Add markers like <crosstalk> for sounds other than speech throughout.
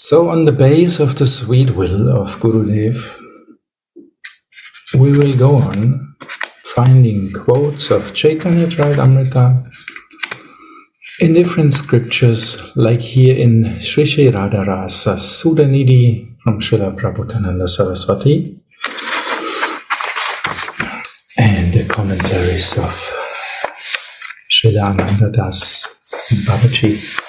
So, on the base of the sweet will of Gurudev, we will go on finding quotes of Chaitanya Charitamrita in different scriptures, like here in Sri Sri Radharasa Sudhanidhi from Srila Prabhupada Saraswati, and the commentaries of Srila Anantadas Babaji.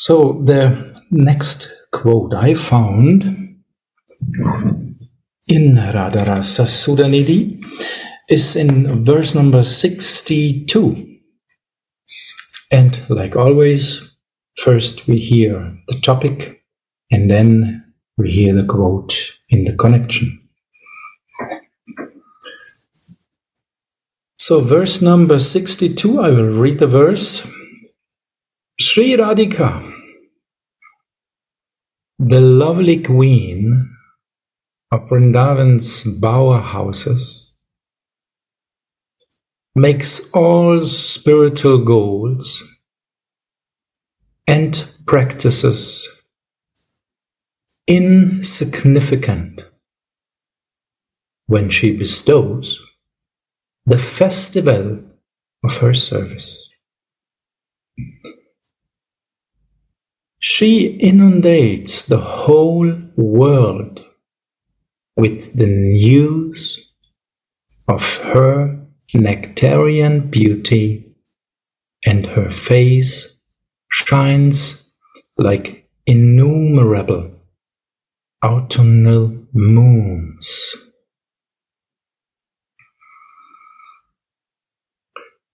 So the next quote I found in Radharasa Sudhanidhi is in verse number 62. And like always, first we hear the topic and then we hear the quote in the connection. So, verse number 62, I will read the verse. Sri Radhika the lovely queen of Vrindavan's bower houses makes all spiritual goals and practices insignificant when she bestows the festival of her service. She inundates the whole world with the news of her nectarian beauty, and her face shines like innumerable autumnal moons.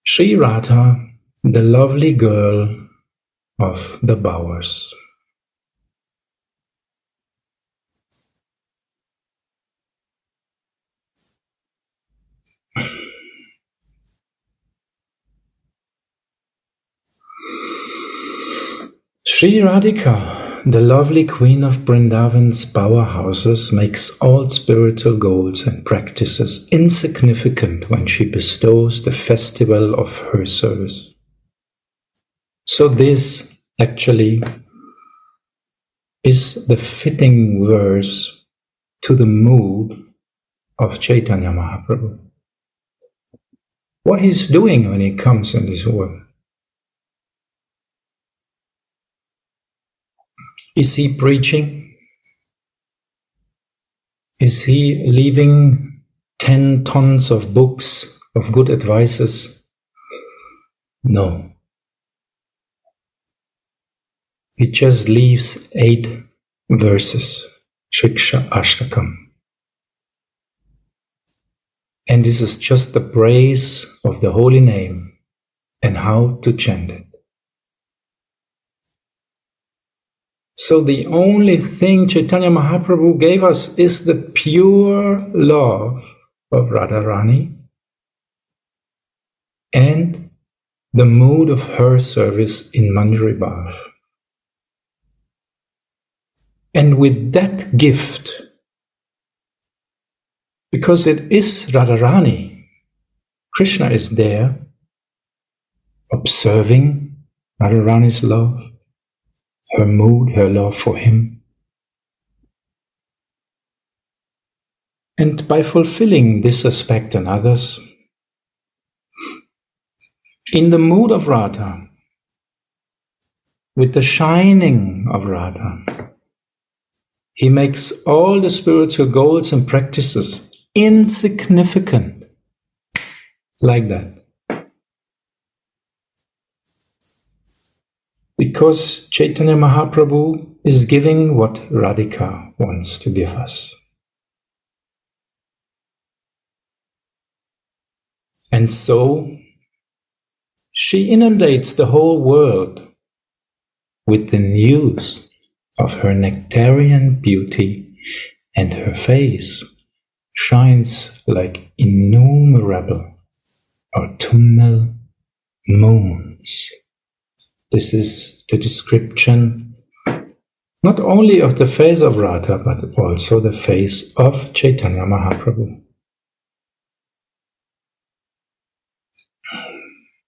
Sri Radha, the lovely girl of the Bowers. Sri Radhika, the lovely queen of Brindavan's bower houses, makes all spiritual goals and practices insignificant when she bestows the festival of her service. So this actually is the fitting verse to the mood of Chaitanya Mahaprabhu. What he's doing when he comes in this world. Is he preaching? Is he leaving 10 tons of books of good advices? No. It just leaves eight verses, Shiksha Ashtakam. And this is just the praise of the holy name and how to chant it. So the only thing Chaitanya Mahaprabhu gave us is the pure love of Radharani and the mood of her service in Manjari. And with that gift, because it is Radharani, Krishna is there observing Radharani's love, her mood, her love for him. And by fulfilling this aspect and others, in the mood of Radha, with the shining of Radha, he makes all the spiritual goals and practices insignificant. Like that. Because Chaitanya Mahaprabhu is giving what Radhika wants to give us. And so she inundates the whole world with the news of her nectarian beauty, and her face shines like innumerable autumnal moons. This is the description not only of the face of Radha, but also the face of Chaitanya Mahaprabhu.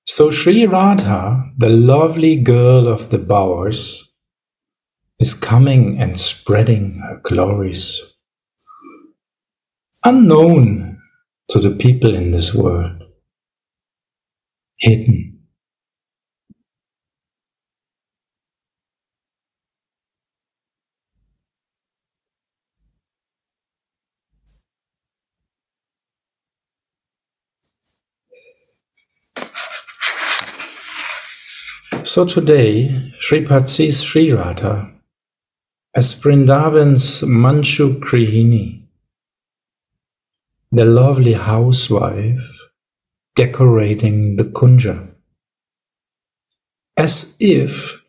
So Sri Radha, the lovely girl of the bowers, is coming and spreading her glories. Unknown to the people in this world, hidden So today, Sripad sees Sri Radha as Vrindavan's Manju Grihini, the lovely housewife decorating the kunja, as if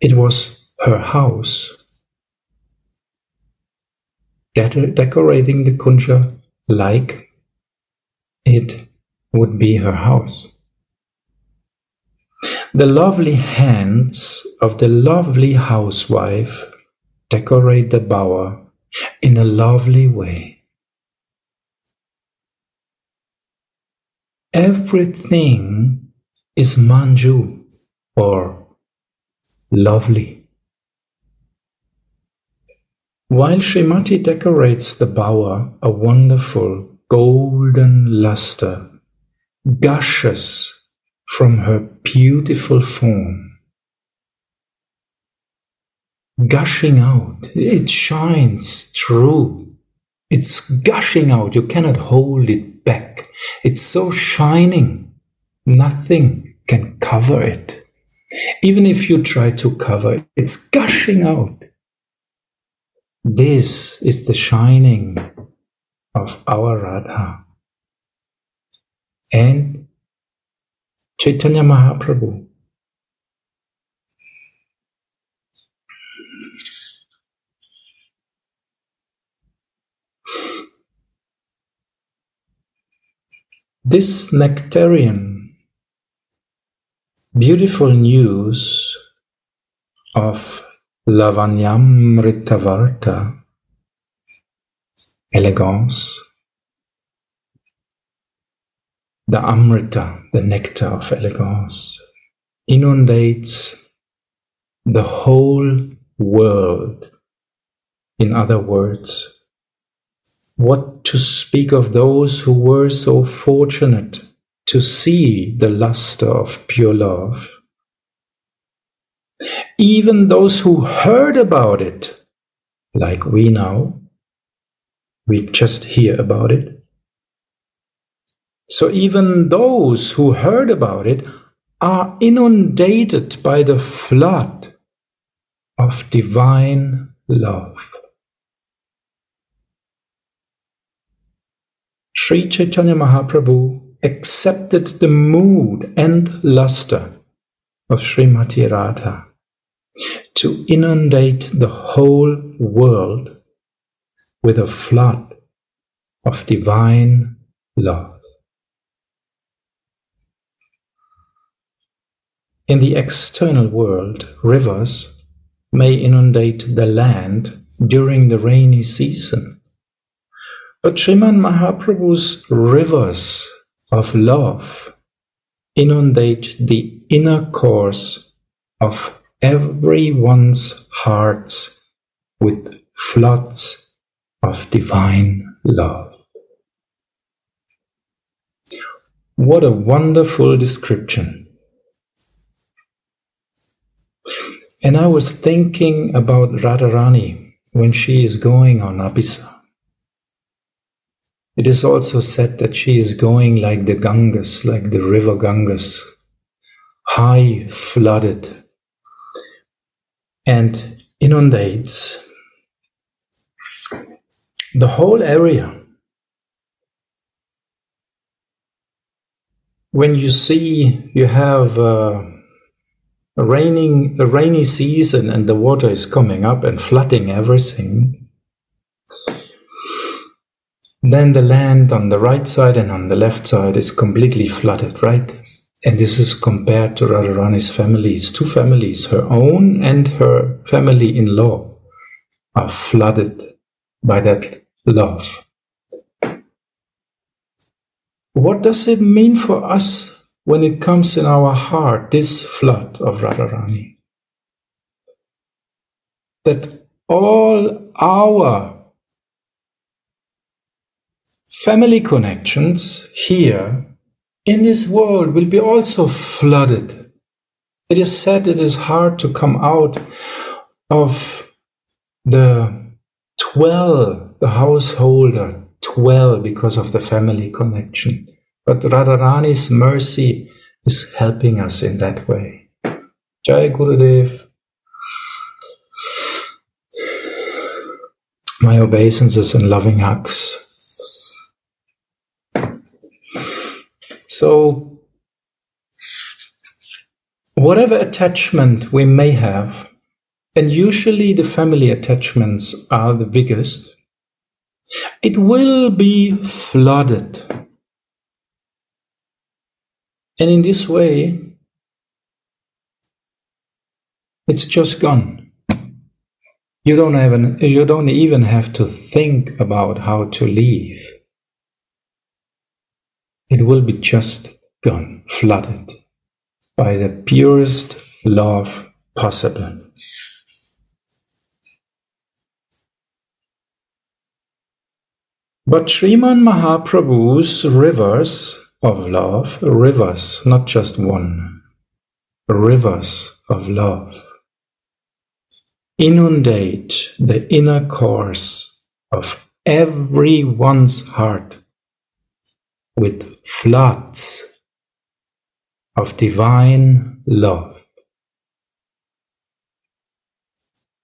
it was her house, De- decorating the kunja like it would be her house. The lovely hands of the lovely housewife decorate the bower in a lovely way. Everything is manju or lovely. While Srimati decorates the bower, a wonderful golden luster gushes from her beautiful form. Gushing out, it shines through. It's gushing out, you cannot hold it back. It's so shining, nothing can cover it. Even if you try to cover it, it's gushing out. This is the shining of our Radha. And Chaitanya Mahaprabhu. This nectarian, beautiful news of Lavanyamritavarta, elegance, the Amrita, the nectar of elegance, inundates the whole world. In other words, what to speak of those who were so fortunate to see the luster of pure love? Even those who heard about it, like we now, we just hear about it, so even those who heard about it are inundated by the flood of divine love. Sri Chaitanya Mahaprabhu accepted the mood and luster of Srimati Radha to inundate the whole world with a flood of divine love. In the external world, rivers may inundate the land during the rainy season. But Sriman Mahaprabhu's rivers of love inundate the inner course of everyone's hearts with floods of divine love. What a wonderful description And I was thinking about Radharani when she is going on Abhisa. It is also said that she is going like the Ganges, like the river Ganges, high flooded and inundates the whole area. When you see you have uh, a raining a rainy season and the water is coming up and flooding everything then the land on the right side and on the left side is completely flooded right? And this is compared to Radharani's families two families her own and her family-in-law are flooded by that love. What does it mean for us when it comes in our heart, this flood of Radharani, that all our family connections here in this world will be also flooded. It is said it is hard to come out of the 12, the householder 12 because of the family connection. But Radharani's mercy is helping us in that way. Jai Gurudev. My obeisances and loving hugs. So, whatever attachment we may have, and usually the family attachments are the biggest, it will be flooded and in this way, it's just gone. You don't even, you don't even have to think about how to leave. It will be just gone, flooded by the purest love possible. But Sriman Mahaprabhu's rivers of love, rivers, not just one, rivers of love. Inundate the inner course of everyone's heart with floods of divine love.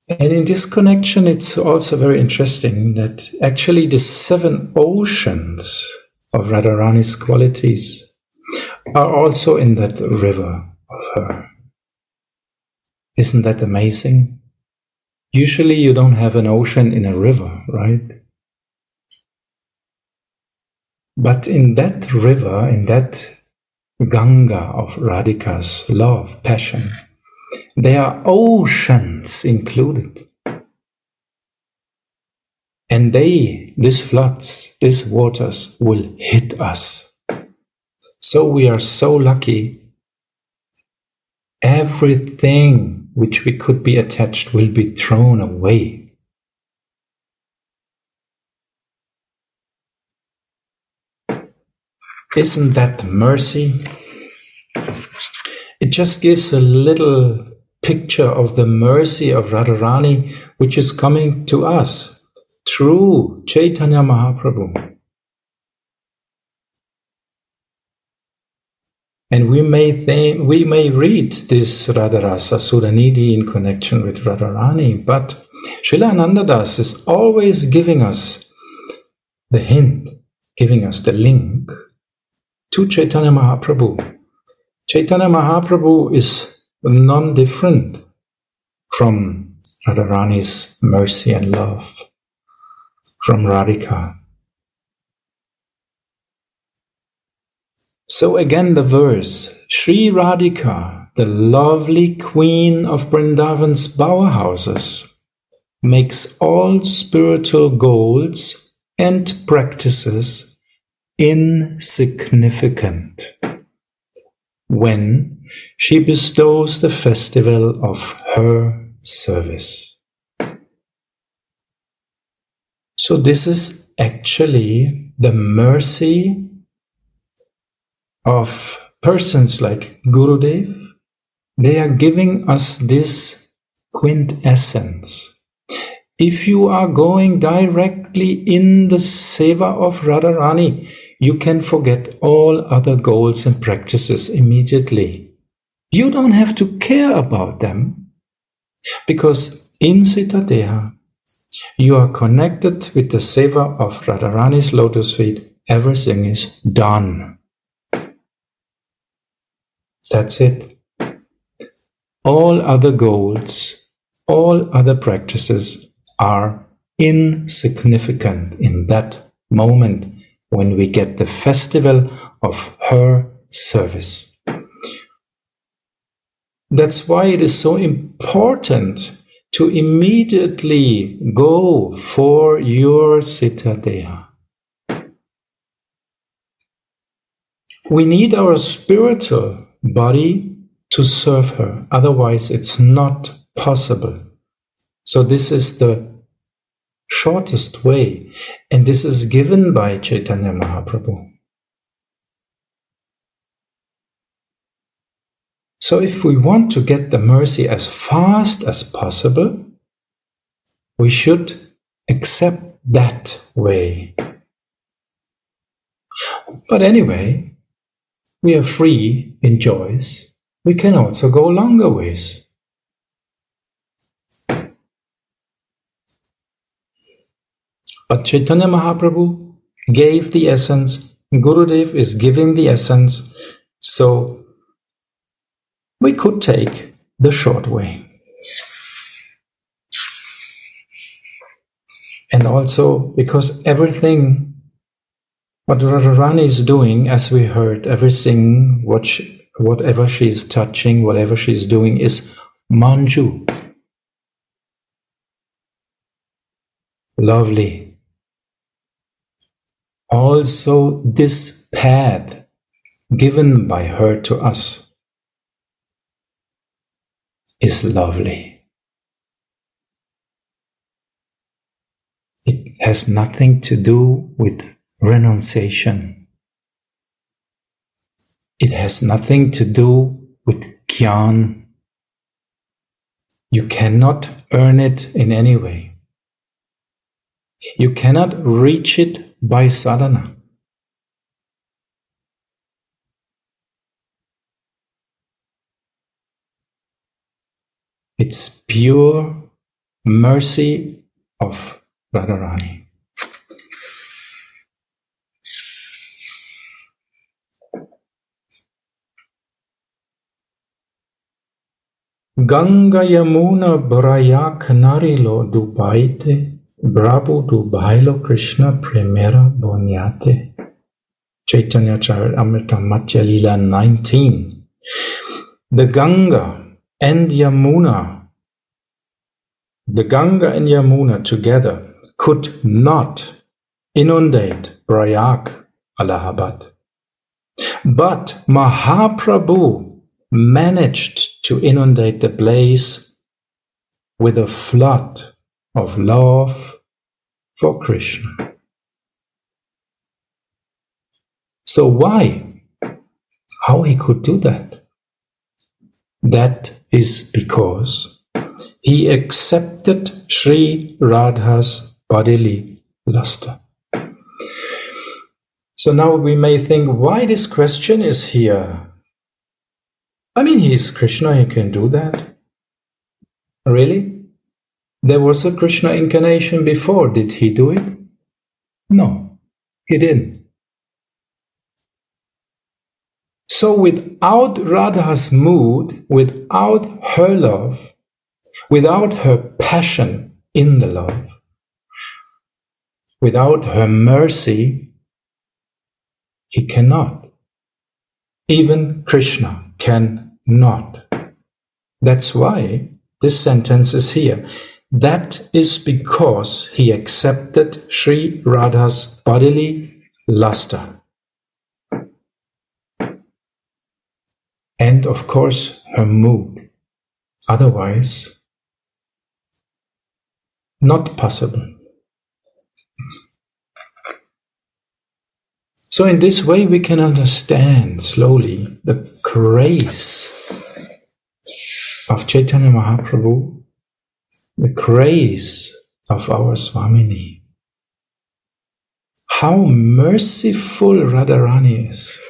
And in this connection, it's also very interesting that actually the seven oceans of Radharani's qualities are also in that river of her. Isn't that amazing? Usually you don't have an ocean in a river, right? But in that river, in that Ganga of Radhika's love, passion, there are oceans included. And they, these floods, these waters will hit us. So we are so lucky. Everything which we could be attached will be thrown away. Isn't that mercy? It just gives a little picture of the mercy of Radharani which is coming to us through Chaitanya Mahaprabhu. And we may think, we may read this Radharasa Sudhanidhi in connection with Radharani, but Srila Anantadas is always giving us the hint, giving us the link to Chaitanya Mahaprabhu. Chaitanya Mahaprabhu is non-different from Radharani's mercy and love from Radhika. So again the verse, Sri Radhika, the lovely queen of Vrindavan's bower houses, makes all spiritual goals and practices insignificant when she bestows the festival of her service. So, this is actually the mercy of persons like Gurudev. They are giving us this quintessence. If you are going directly in the seva of Radharani, you can forget all other goals and practices immediately. You don't have to care about them because in Siddhadeha, you are connected with the seva of Radharani's lotus feet. Everything is done. That's it. All other goals, all other practices are insignificant in that moment when we get the festival of her service. That's why it is so important to immediately go for your Siddha we need our spiritual body to serve her. Otherwise, it's not possible. So, this is the shortest way, and this is given by Chaitanya Mahaprabhu. So, if we want to get the mercy as fast as possible, we should accept that way. But anyway, we are free in joys. We can also go longer ways. But Chaitanya Mahaprabhu gave the essence, Gurudev is giving the essence, so we could take the short way. And also because everything what Radharani is doing, as we heard, everything, what she, whatever she's touching, whatever she is doing is manju. Lovely. Also, this path given by her to us is lovely. It has nothing to do with renunciation. It has nothing to do with gyan. You cannot earn it in any way. You cannot reach it by sadhana. It's pure mercy of Radharani. Ganga Yamuna Prayag Narilo Dubaite Prabhu Dubailo Krishna Premera Bonyate Chaitanya Charitamrita Madhya Lila 19 The Ganga and Yamuna. The Ganga and Yamuna together could not inundate Prayak, Allahabad. But Mahaprabhu managed to inundate the place with a flood of love for Krishna. So why? How he could do that? That is because he accepted Sri Radha's bodily luster. So now we may think why this question is here. I mean, he's Krishna, he can do that. Really? There was a Krishna incarnation before. Did he do it? No, he didn't. So, without Radha's mood, without her love, without her passion in the love, without her mercy, he cannot. Even Krishna cannot. That's why this sentence is here. That is because he accepted Sri Radha's bodily luster. And of course, her mood. Otherwise, not possible. So, in this way, we can understand slowly the grace of Chaitanya Mahaprabhu, the grace of our Swamini. How merciful Radharani is.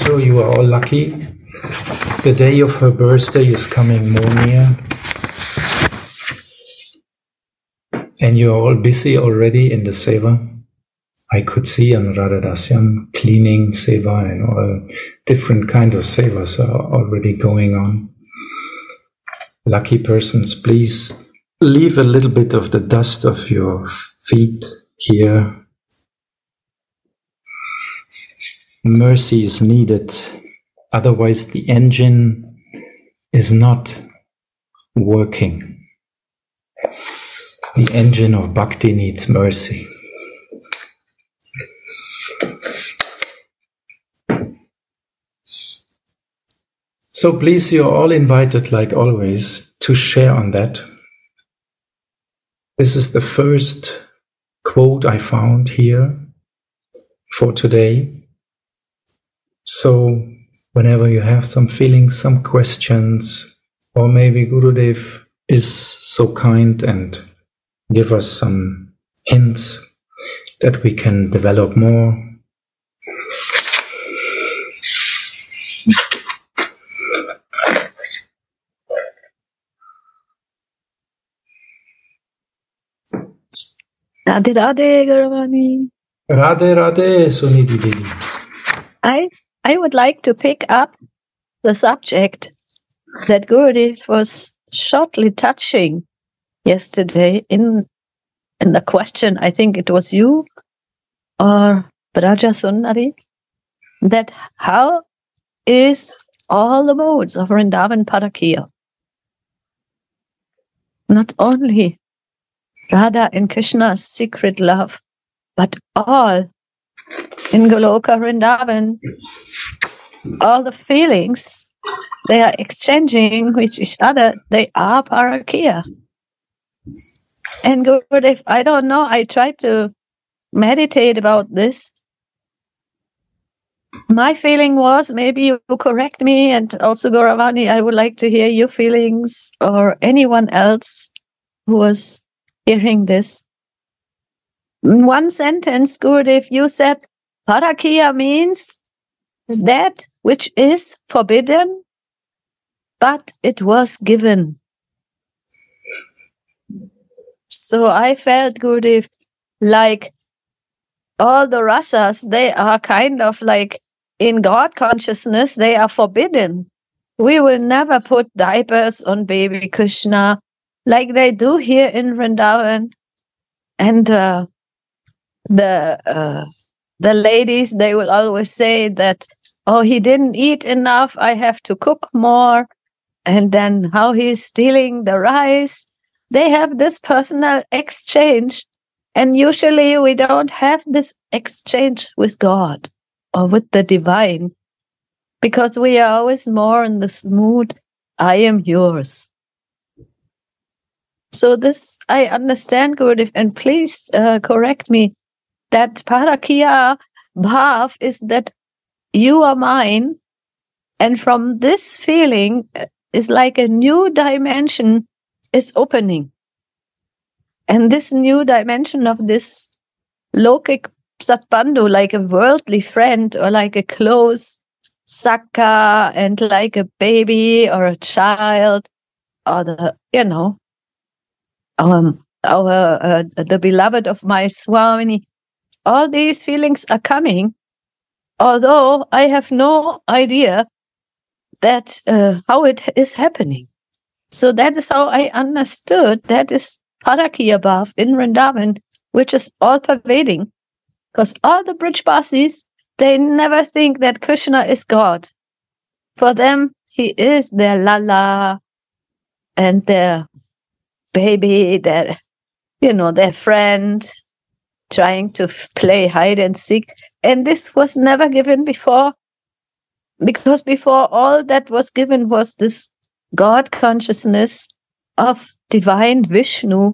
So, you are all lucky. The day of her birthday is coming more near. And you're all busy already in the seva. I could see on Radhadasyam cleaning seva and all different kind of sevas are already going on. Lucky persons, please leave a little bit of the dust of your feet here. Mercy is needed, otherwise the engine is not working. The engine of bhakti needs mercy. So please, you're all invited, like always, to share on that. This is the first quote I found here for today. So whenever you have some feelings, some questions, or maybe Gurudev is so kind and give us some hints that we can develop more. Radhe Radhe Gauravani. Radhe Radhe Sunidhi Devi. I I would like to pick up the subject that Gurudev was shortly touching yesterday in in the question. I think it was you or Braja Sundari that how is all the modes of Vrindavan Parakya not only Radha and Krishna's secret love, but all in Goloka Vrindavan all the feelings they are exchanging with each other, they are parakya. And Gurudev, I don't know, I tried to meditate about this. My feeling was maybe you correct me, and also Gauravani, I would like to hear your feelings or anyone else who was hearing this. In one sentence, Gurudev, you said parakya means that which is forbidden, but it was given. So I felt if, like, all the rasas, they are kind of like in God consciousness, they are forbidden. We will never put diapers on baby Krishna like they do here in Vrindavan. And uh, the uh, the ladies, they will always say that, oh, he didn't eat enough. I have to cook more. And then how he's stealing the rice. They have this personal exchange. And usually we don't have this exchange with God or with the divine because we are always more in this mood. I am yours. So this I understand, good, and please uh, correct me that parakya bhav is that you are mine. And from this feeling uh, is like a new dimension is opening. And this new dimension of this lokic satbandhu, like a worldly friend or like a close sakha and like a baby or a child or the, you know, um, our, uh, the beloved of my Swami all these feelings are coming, although I have no idea that uh, how it is happening. So that is how I understood that is Parakya Bhav in Vrindavan, which is all pervading. Because all the Brijbasis, they never think that Krishna is God. For them, he is their lala and their baby, their, you know, their friend, trying to f- play hide and seek. And this was never given before, because before all that was given was this God consciousness of divine Vishnu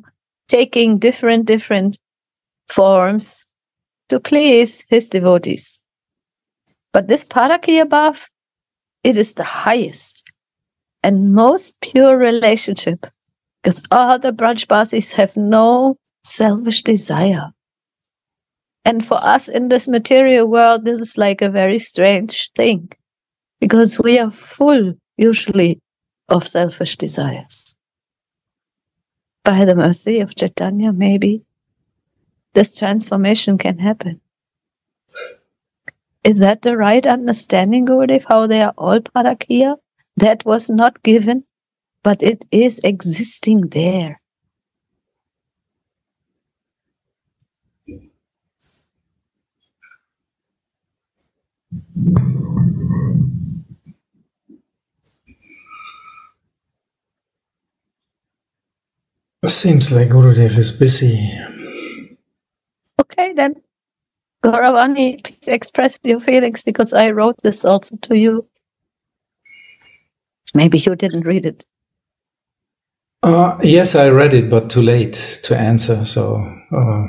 taking different, different forms to please his devotees. But this Parakya Bhav, it is the highest and most pure relationship because all the Brajbasis have no selfish desire. And for us in this material world, this is like a very strange thing because we are full usually of selfish desires. By the mercy of Chaitanya, maybe this transformation can happen. Is that the right understanding, Gurudev, how they are all parakya? That was not given, but it is existing there. seems like Gurudev is busy. Okay, then. Gauravani, please express your feelings because I wrote this also to you. Maybe you didn't read it. Uh, yes, I read it, but too late to answer. So, uh,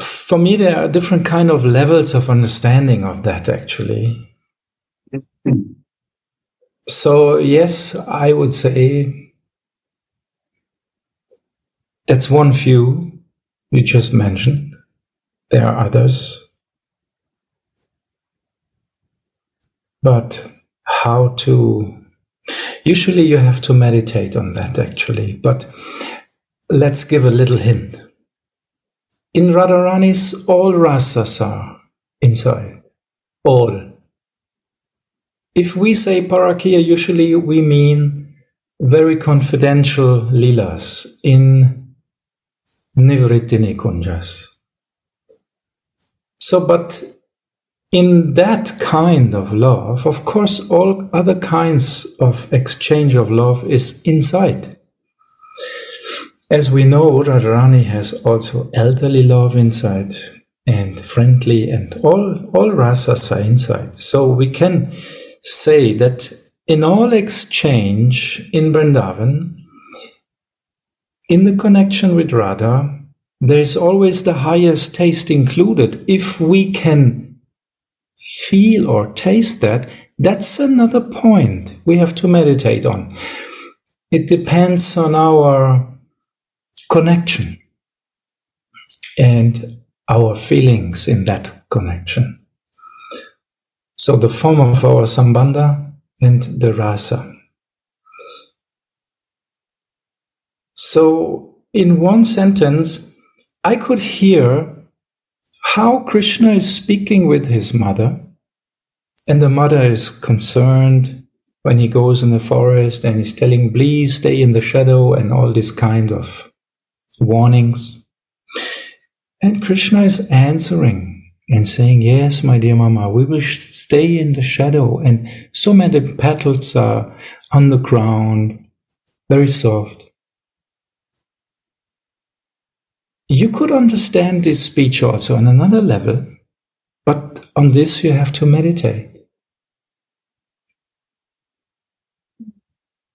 for me, there are different kind of levels of understanding of that. Actually, so yes, I would say that's one view you just mentioned. There are others, but how to Usually you have to meditate on that actually, but let's give a little hint. In Radharani's, all rasas are inside. All. If we say parakya, usually we mean very confidential lilas in Nivritti Kunjas. So, but in that kind of love, of course, all other kinds of exchange of love is inside. As we know, Radharani has also elderly love inside and friendly and all, all rasas are inside. So we can say that in all exchange in Vrindavan, in the connection with Radha, there is always the highest taste included if we can feel or taste that, that's another point we have to meditate on. It depends on our connection and our feelings in that connection. So the form of our sambandha and the rasa. So in one sentence, I could hear how Krishna is speaking with his mother, and the mother is concerned when he goes in the forest and he's telling, please stay in the shadow, and all these kinds of warnings. And Krishna is answering and saying, Yes, my dear Mama, we will stay in the shadow. And so many petals are on the ground, very soft. You could understand this speech also on another level, but on this you have to meditate.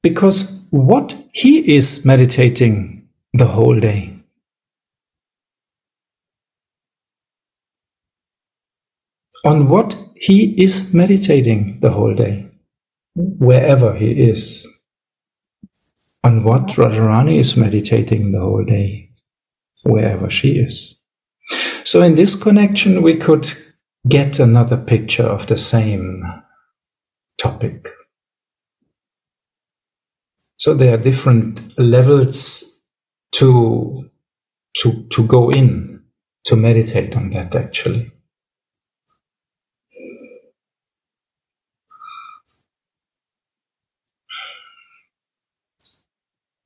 Because what he is meditating the whole day. On what he is meditating the whole day, wherever he is. On what Radharani is meditating the whole day wherever she is. So in this connection, we could get another picture of the same topic. So there are different levels to, to, to go in, to meditate on that actually.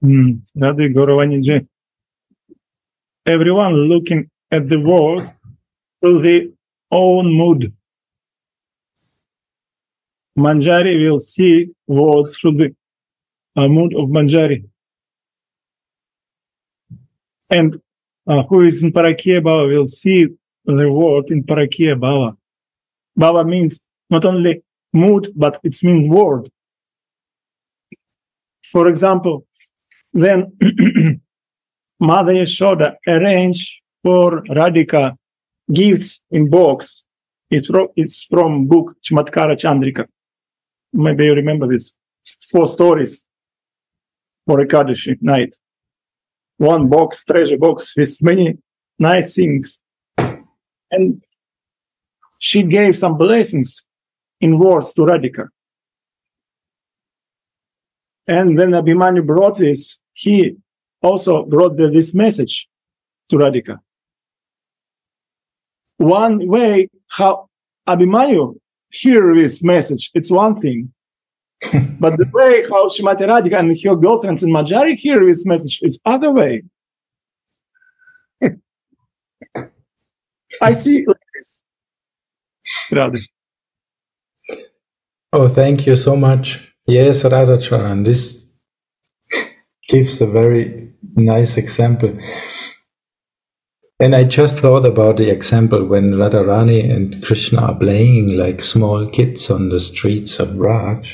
Mm, Gauravaniji everyone looking at the world through their own mood. Manjari will see world through the uh, mood of Manjari. And uh, who is in Parakya Bhava will see the world in Parakya Bhava. Bhava means not only mood, but it means world. For example, then <clears throat> Mother Yashoda arranged for Radhika gifts in box. It's from, book Chamatkara Chandrika. Maybe you remember this. Four stories for Ekadashi night. One box, treasure box with many nice things. And she gave some blessings in words to Radhika. And when Abhimanyu brought this, he also brought this message to Radhika. One way how Abhimanyu hear this message, it's one thing. <laughs> but the way how Shrimati Radhika and her girlfriends in Manjari hear this message is other way. I see like this. Radha. Oh, thank you so much. Yes, Radha Charan. This gives a very nice example. And I just thought about the example when Radharani and Krishna are playing like small kids on the streets of Braj.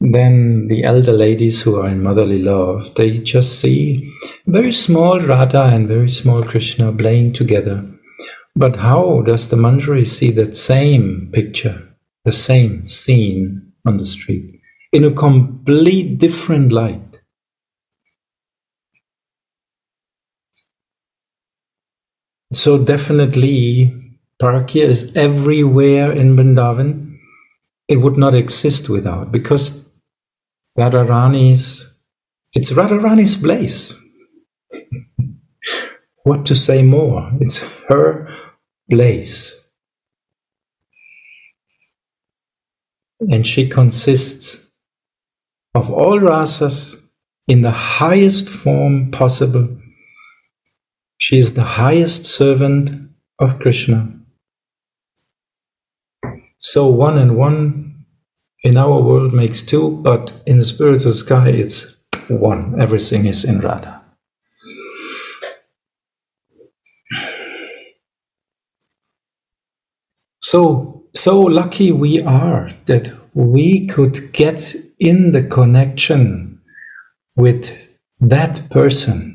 Then the elder ladies who are in motherly love, they just see very small Radha and very small Krishna playing together. But how does the Manjari see that same picture, the same scene on the street, in a complete different light? So definitely, Parakya is everywhere in Vrindavan. It would not exist without, because Radharani's, it's Radharani's place. <laughs> what to say more? It's her place. And she consists of all rasas in the highest form possible she is the highest servant of Krishna. So one and one in our world makes two, but in the spiritual sky it's one. Everything is in Radha. So, so lucky we are that we could get in the connection with that person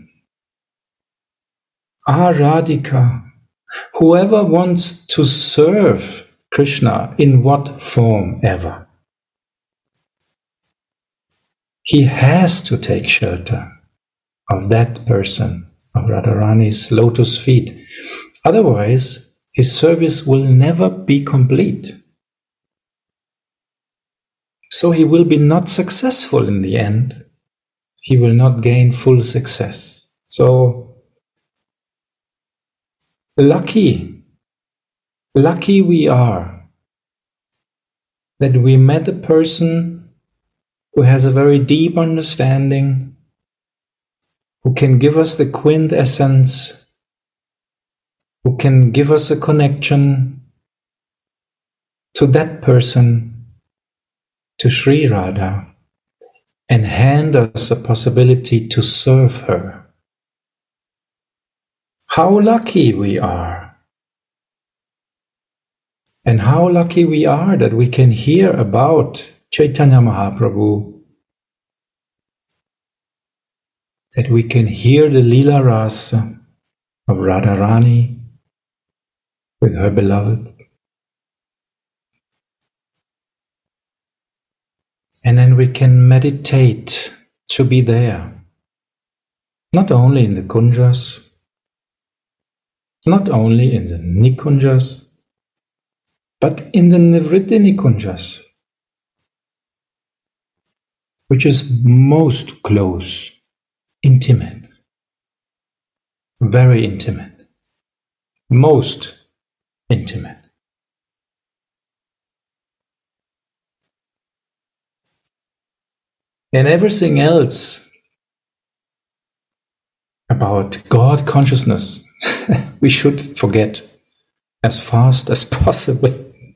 Aradhika, whoever wants to serve Krishna in what form ever, he has to take shelter of that person, of Radharani's lotus feet. Otherwise, his service will never be complete. So he will be not successful in the end. He will not gain full success. So Lucky, lucky we are that we met a person who has a very deep understanding, who can give us the quintessence, who can give us a connection to that person, to Sri Radha, and hand us a possibility to serve her. How lucky we are. And how lucky we are that we can hear about Chaitanya Mahaprabhu, that we can hear the Lila Rasa of Radharani with her beloved. And then we can meditate to be there, not only in the kunjas, not only in the Nikunjas, but in the Nivritti Nikunjas, which is most close, intimate, very intimate, most intimate. And everything else about God consciousness <laughs> we should forget as fast as possible. <laughs>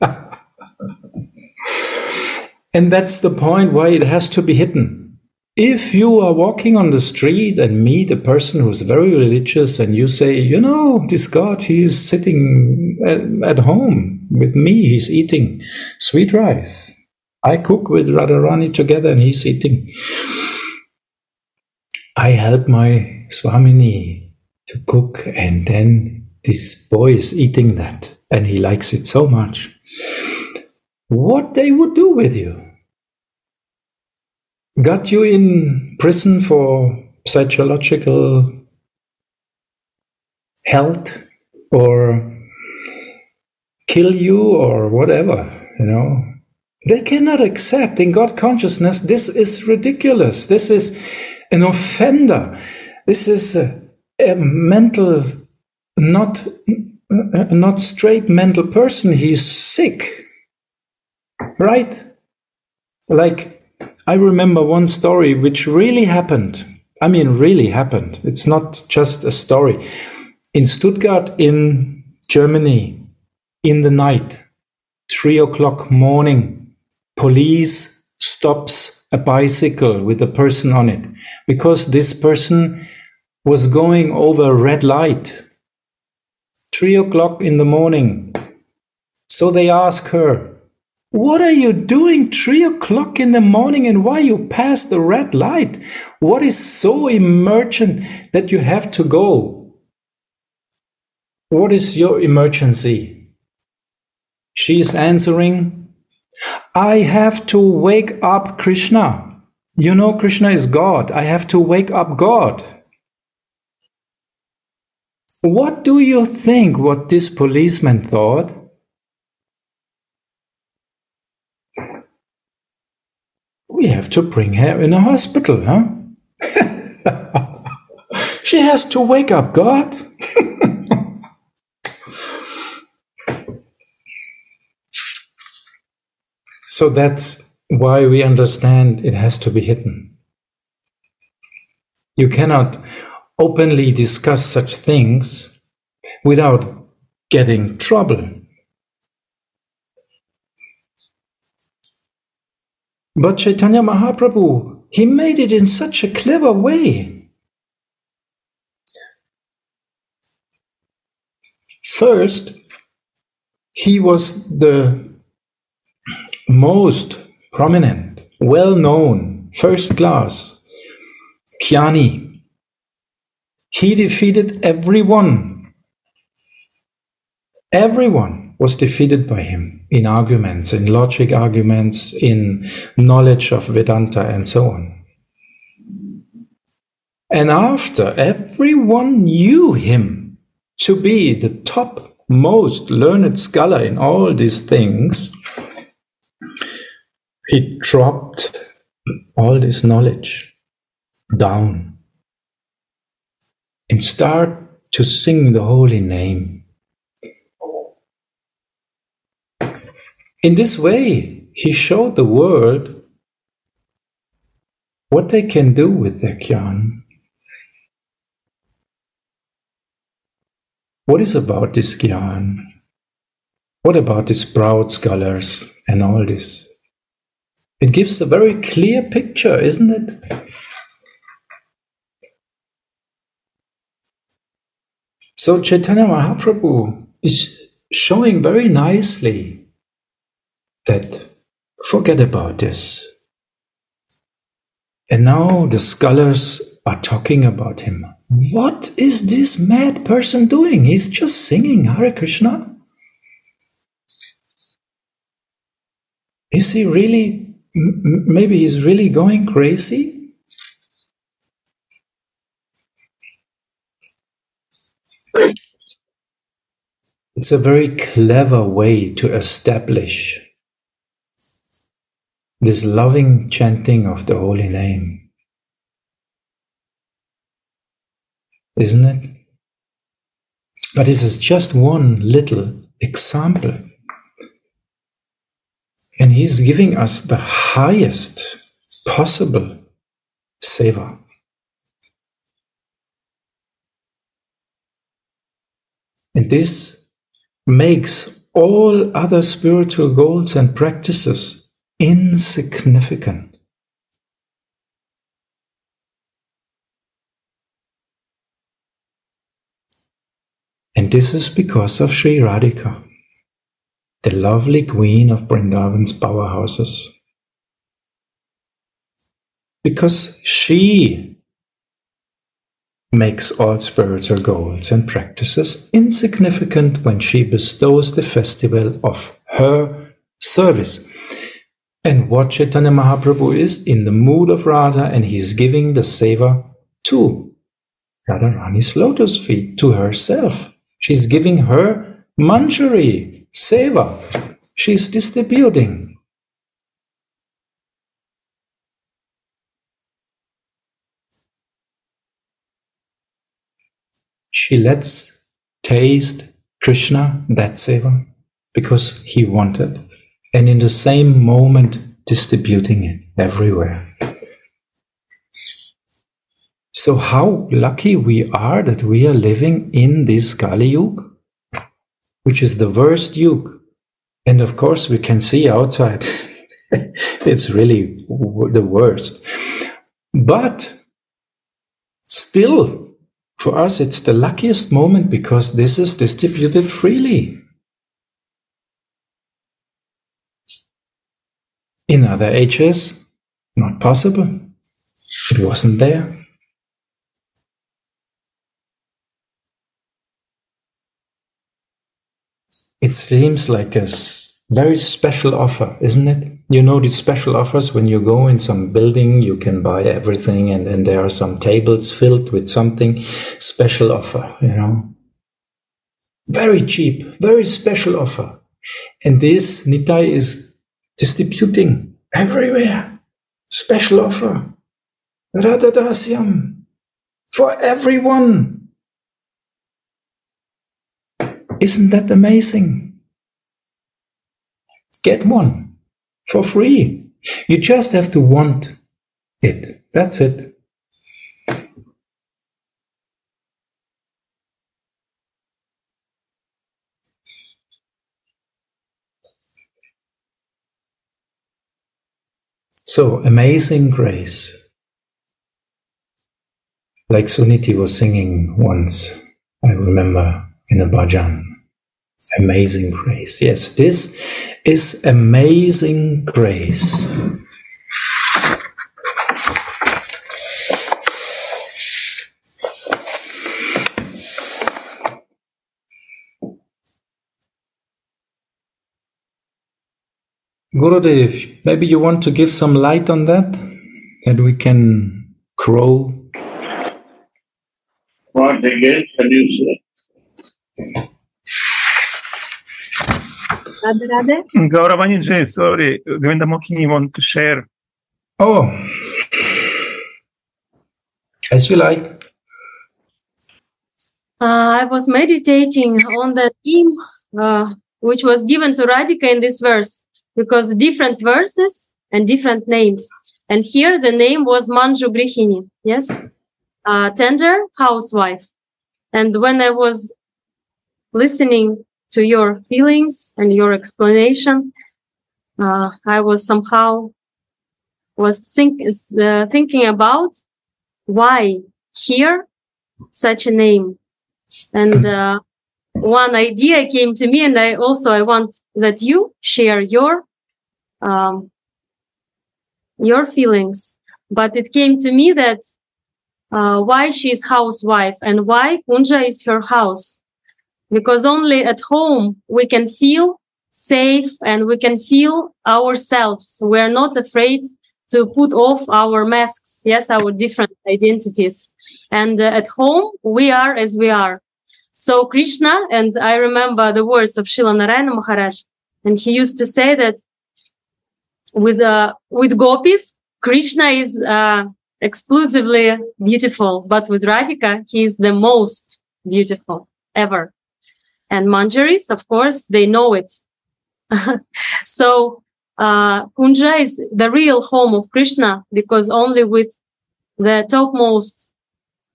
and that's the point why it has to be hidden. If you are walking on the street and meet a person who's very religious and you say, you know, this God, he's sitting at, at home with me, he's eating sweet rice. I cook with Radharani together and he's eating. I help my Swamini cook and then this boy is eating that and he likes it so much. What they would do with you? Got you in prison for psychological health or kill you or whatever, you know. They cannot accept in God consciousness this is ridiculous. This is an offender. This is a mental, not not straight mental person. He's sick, right? Like I remember one story which really happened. I mean, really happened. It's not just a story. In Stuttgart, in Germany, in the night, three o'clock morning, police stops a bicycle with a person on it because this person was going over a red light. Three o'clock in the morning. So they ask her, What are you doing three o'clock in the morning and why you pass the red light? What is so emergent that you have to go? What is your emergency? She is answering, I have to wake up Krishna. You know, Krishna is God. I have to wake up God. What do you think what this policeman thought? We have to bring her in a hospital, huh? <laughs> she has to wake up God. <laughs> so that's why we understand it has to be hidden. You cannot openly discuss such things without getting trouble. But Chaitanya Mahaprabhu, he made it in such a clever way. First, he was the most prominent, well known, first class Jnani he defeated everyone. Everyone was defeated by him in arguments, in logic arguments, in knowledge of Vedanta, and so on. And after everyone knew him to be the top most learned scholar in all these things, he dropped all this knowledge down and start to sing the holy name. In this way, he showed the world what they can do with their gyan. What is about this gyan? What about these proud scholars and all this? It gives a very clear picture, isn't it? So Chaitanya Mahaprabhu is showing very nicely that forget about this. And now the scholars are talking about him. What is this mad person doing? He's just singing Hare Krishna. Is he really, maybe he's really going crazy? It's a very clever way to establish this loving chanting of the holy name. Isn't it? But this is just one little example. And he's giving us the highest possible seva. And this makes all other spiritual goals and practices insignificant. And this is because of Sri Radhika, the lovely queen of Vrindavan's bower houses. Because she makes all spiritual goals and practices insignificant when she bestows the festival of her service. And what Chaitanya Mahaprabhu is in the mood of Radha, and he's giving the seva to Radharani's lotus feet, to herself. She's giving her manjari, seva. She's distributing. She lets taste Krishna, that seva, because he wanted, and in the same moment distributing it everywhere. So how lucky we are that we are living in this Kali Yuga, which is the worst Yuga. And of course we can see outside <laughs> it's really the worst. But still, for us, it's the luckiest moment because this is distributed freely. In other ages, not possible. It wasn't there. It seems like a very special offer, isn't it? You know these special offers when you go in some building, you can buy everything, and then there are some tables filled with something special offer, you know. Very cheap, very special offer. And this Nitai is distributing everywhere. Special offer. Radhadasyam. For everyone. Isn't that amazing? Get one for free. You just have to want it. That's it. So amazing grace. Like Suniti was singing once, I remember in a bhajan. Amazing grace. Yes, this is amazing grace. Gurudev, maybe you want to give some light on that? That we can grow Once again, can you say? Radhe Radhe. Gauravaniji, sorry, Govinda Mokini want to share. Oh, as you like. Uh, I was meditating on the theme uh, which was given to Radhika in this verse because different verses and different names. And here the name was Manju Grihini, yes, uh, tender housewife. And when I was listening to your feelings and your explanation, uh, I was somehow was think, uh, thinking about why here such a name. And <laughs> uh, one idea came to me and i also i want that you share your um, your feelings. But it came to me that uh, why she is housewife and why kunja is her house because only at home we can feel safe and we can feel ourselves. We are not afraid to put off our masks. Yes our different identities. And uh, at home we are as we are. So Krishna, and I remember the words of Srila Narayana Maharaj, and he used to say that with uh, with gopis, Krishna is uh, exclusively beautiful, but with Radhika, he is the most beautiful ever. And Manjaris, of course, they know it. <laughs> so uh, Kunja is the real home of Krishna because only with the topmost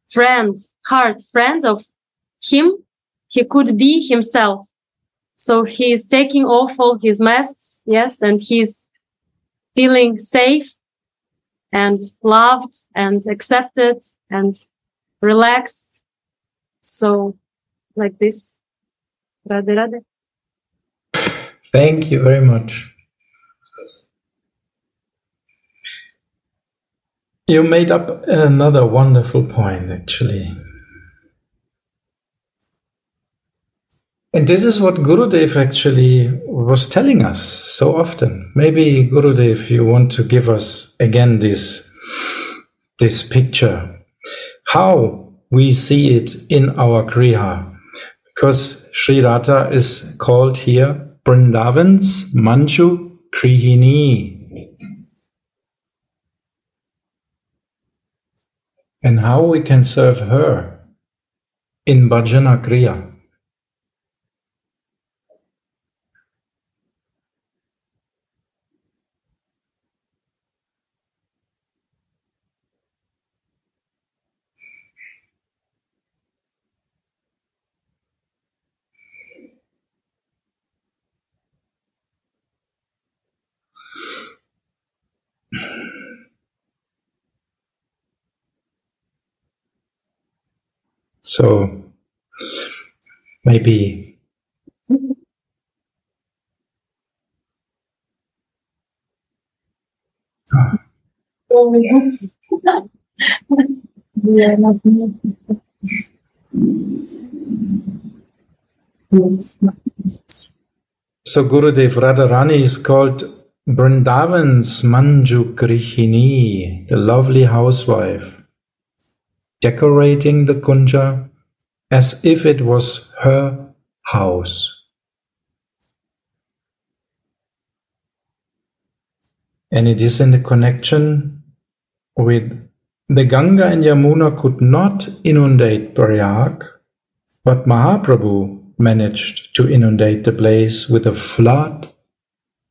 friend, heart friend of him, he could be himself. So he is taking off all his masks, yes, and he's feeling safe and loved and accepted and relaxed. So, like this. Radhe Radhe. Thank you very much. You made up another wonderful point, actually. And this is what Gurudev actually was telling us so often. Maybe Gurudev, you want to give us again this, this picture, how we see it in our Kriya. Because Sri Radha is called here Vrindavan's Manju Grihini. And how we can serve her in Bhajana Kriya. So maybe so Gurudev Radharani is called Brindavan's Manju Grihini, the lovely housewife, decorating the kunja as if it was her house. And it is in the connection with the Ganga and Yamuna could not inundate Prayag, but Mahaprabhu managed to inundate the place with a flood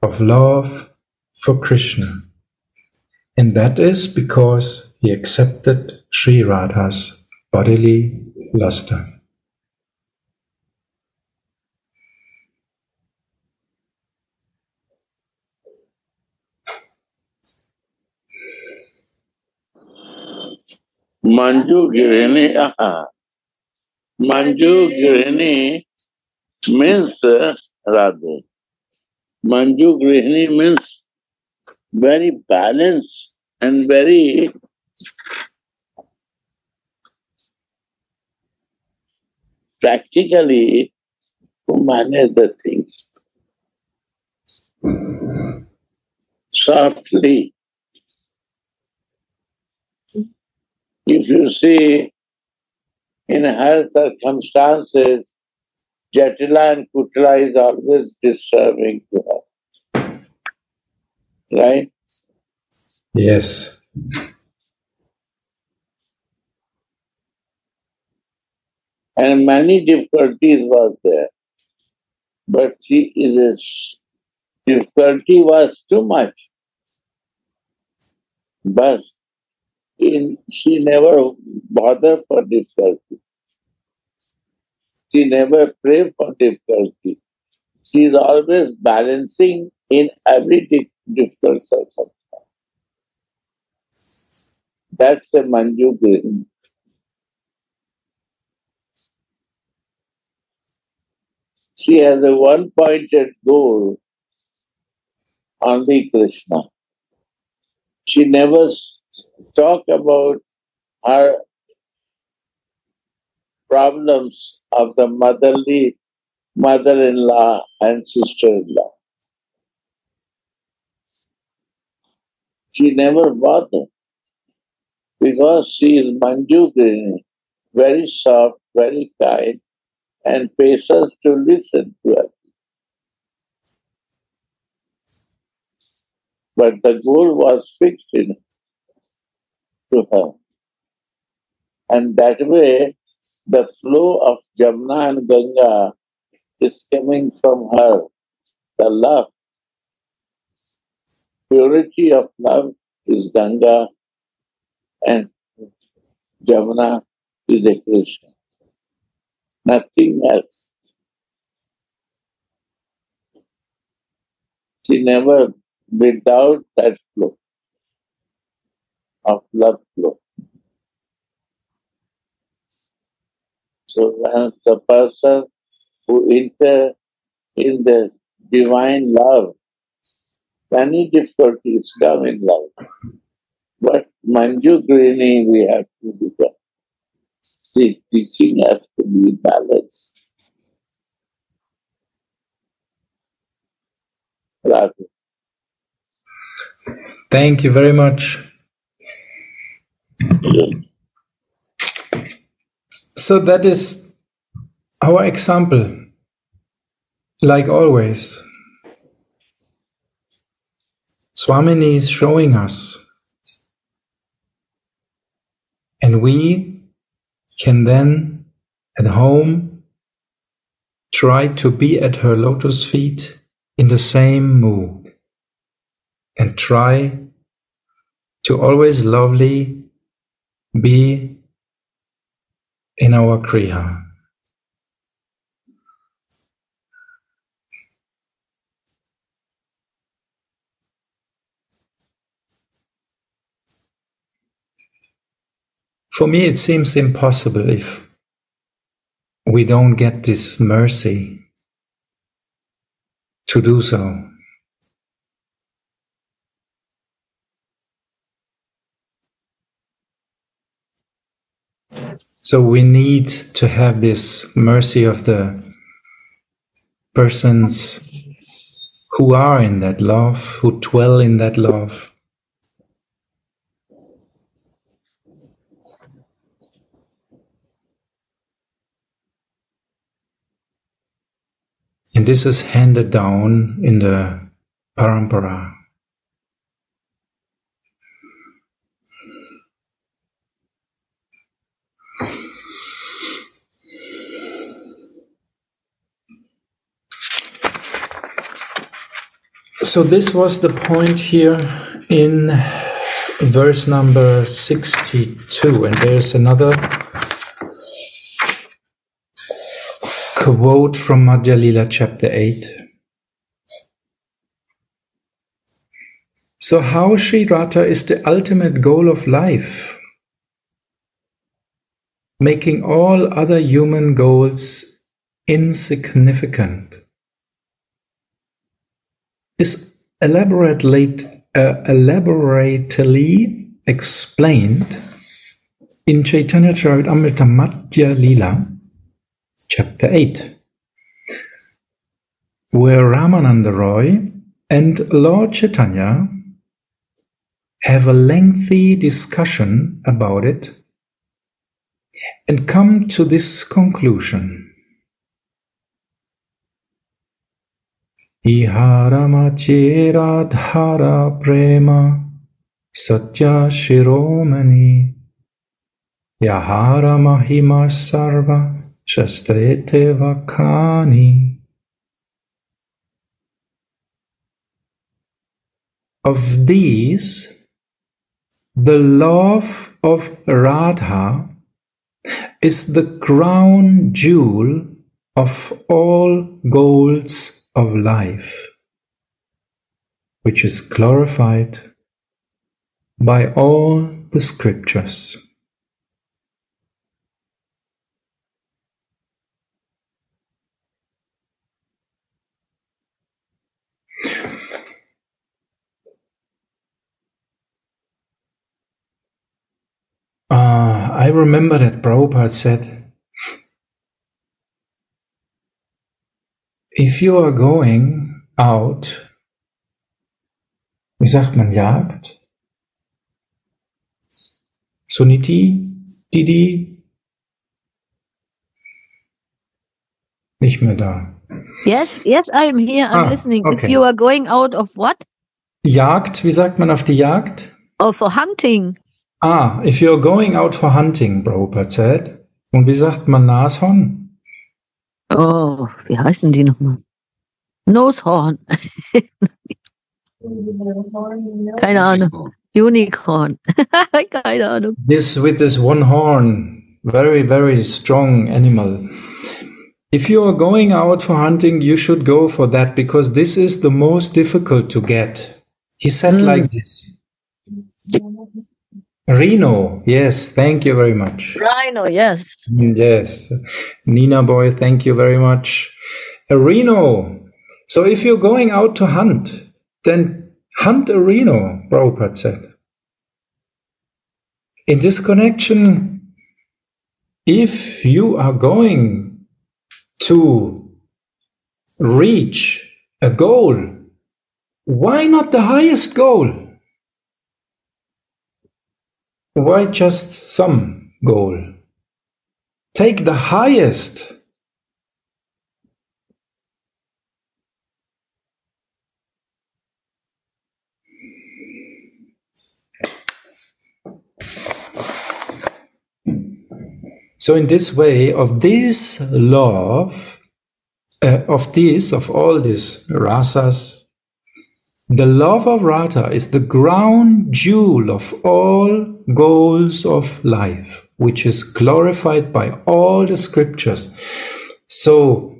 of love for Krishna. And that is because he accepted Sri Radha's bodily luster. Girini, aha. Manju Girini means uh, Radha. Manju Grihini means very balanced and very practically to manage the things. Softly. If you see in her circumstances, Jatila and Kutila is always disturbing to her. Right? Yes. And many difficulties was there. But she is difficulty was too much. But in, she never bothered for difficulty. She never prayed for difficulty. She is always balancing in every di- difficult circumstance. That's the Manju Grihini. She has a one pointed goal only Krishna. She never talk about her problems of the motherly mother-in-law and sister-in-law. She never bothered because she is Manju Grihini, very soft, very kind, and us to listen to her. But the goal was fixed in to her. And that way, the flow of Jamna and Ganga is coming from her. The love, purity of love is Ganga, and Jamna is a Krishna. Nothing else. She never without that flow of love flow. So when the person who enter in the divine love, many difficulties come in love. But Manju Grihini we have to become. This teaching has to be balanced. Radha. Thank you very much. So that is our example. Like always, Swamini is showing us, and we can then at home try to be at her lotus feet in the same mood and try to always lovely be in our Kriya. For me, it seems impossible if we don't get this mercy to do so. So we need to have this mercy of the persons who are in that love, who dwell in that love. And this is handed down in the parampara. So this was the point here in verse number 62 and there's another quote from Madhya Lila chapter 8. So how Sri Radha is the ultimate goal of life, making all other human goals insignificant is elaborately, uh, explained in Chaitanya Charitamrita Madhya Lila, chapter 8, where Ramananda Roy and Lord Chaitanya have a lengthy discussion about it and come to this conclusion. Iharamachera prema satya shiromani Yahara mahima sarva shastrete vakani Of these, the love of Radha is the crown jewel of all goals of life, which is glorified by all the scriptures. Uh, I remember that Prabhupada said, if you are going out, wie sagt man, Jagd? Suniti, Didi? Nicht mehr da. Yes, yes, I am here. I'm Ah, listening. If you are going out of what? Jagd, wie sagt man auf die Jagd? Oh, for hunting. Ah, if you're going out for hunting, Prabhupada said. Und wie sagt man Nashorn? Oh, wie heißen die nochmal? Nosehorn. <laughs> Keine Ahnung. Unicorn. <laughs> Keine Ahnung. This with this one horn, very, very strong animal. If you are going out for hunting, you should go for that because this is the most difficult to get. He said Mm. like this. Reno, yes, thank you very much. Rhino, yes. Yes. Nina boy, thank you very much. Uh, a rhino. So if you're going out to hunt, then hunt a Reno, Prabhupada said. In this connection, if you are going to reach a goal, why not the highest goal? Why just some goal? Take the highest. So, in this way, of this love, uh, of this, of all these rasas, the love of Radha is the ground jewel of all goals of life, which is glorified by all the scriptures. So,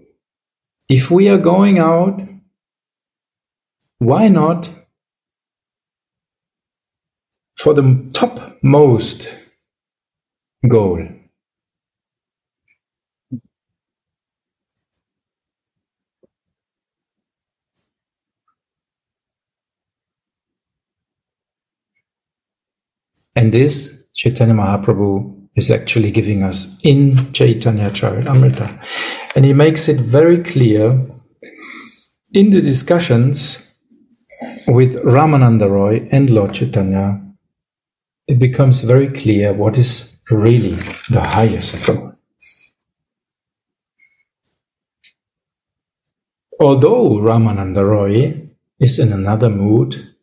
if we are going out, why not for the topmost goal. And this Chaitanya Mahaprabhu is actually giving us in Chaitanya Charitamrita. And he makes it very clear in the discussions with Ramananda Roy and Lord Chaitanya. It becomes very clear what is really the highest goal. Although Ramananda Roy is in another mood,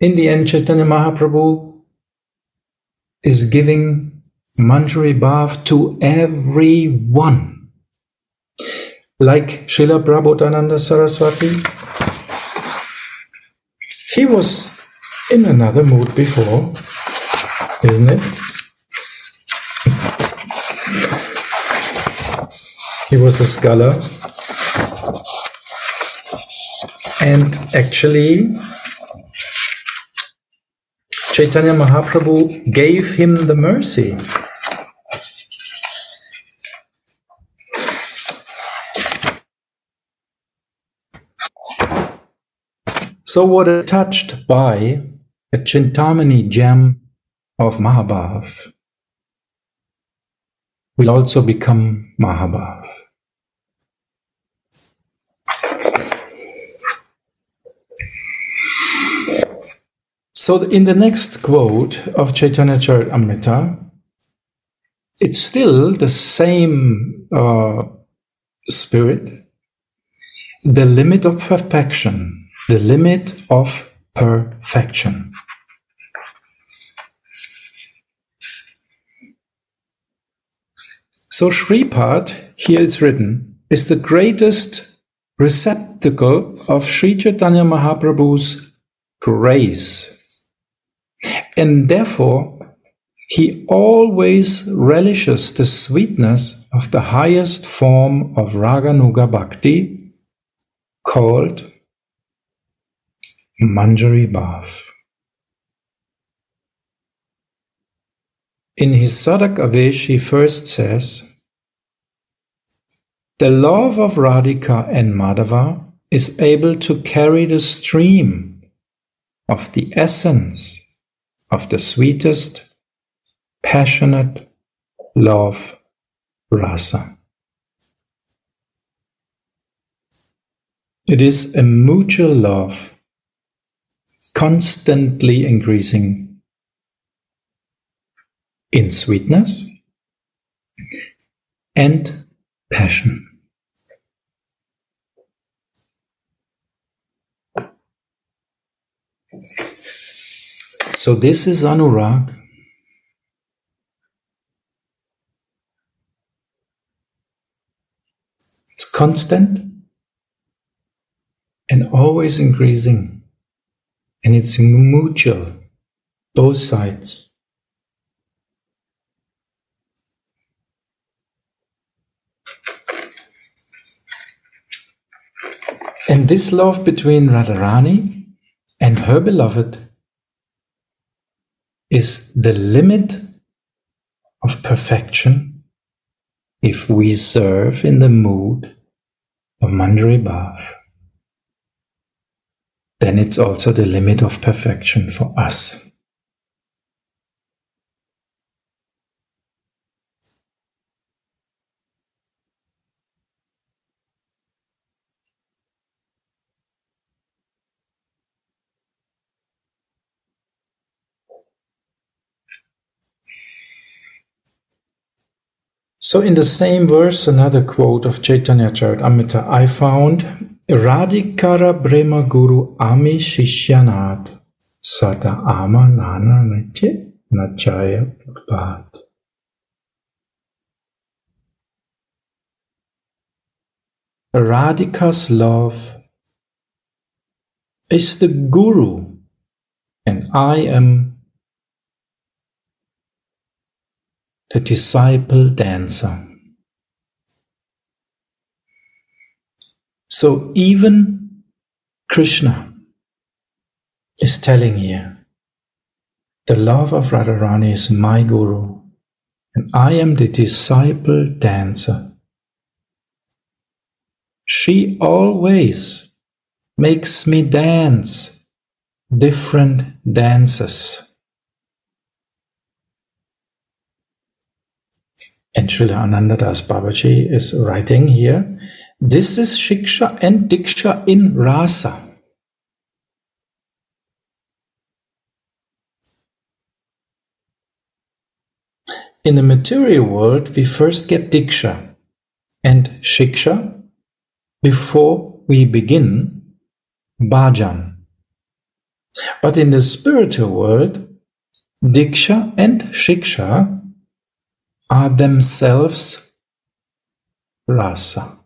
in the end, Chaitanya Mahaprabhu is giving Manjari Bhav to everyone. Like Srila Prabodhananda Saraswati, he was in another mood before, isn't it? He was a scholar. And actually, Chaitanya Mahaprabhu gave him the mercy. So, what is touched by a Chintamani gem of Mahabhav will also become Mahabhav. So in the next quote of Chaitanya Charitamrita, it's still the same uh, spirit, the limit of perfection, the limit of perfection. So Sripad, here it's written, is the greatest receptacle of Sri Chaitanya Mahaprabhu's grace and therefore, he always relishes the sweetness of the highest form of Raganuga Bhakti called Manjari Bhav. In his Sadak Avesh, he first says, The love of Radhika and Madhava is able to carry the stream of the essence of the sweetest, passionate love rasa. It is a mutual love, constantly increasing in sweetness and passion. So this is anurag. It's constant and always increasing. And it's mutual, both sides. And this love between Radharani and her beloved is the limit of perfection if we serve in the mood of Manjari Bhav. Then it's also the limit of perfection for us. So in the same verse, another quote of Chaitanya Charitamrita, I found Radhikara Brahma Guru Ami Shishyanat Sata Ama Nana Nitya Nachaya Prabhat. Radhika's love is the Guru, and I am the disciple dancer. So even Krishna is telling here, the love of Radharani is my guru, and I am the disciple dancer. She always makes me dance different dances. And Srila Anantadas Babaji is writing here, this is Shiksha and Diksha in Rasa. In the material world, we first get Diksha and Shiksha before we begin Bhajan. But in the spiritual world, Diksha and Shiksha are themselves rasa.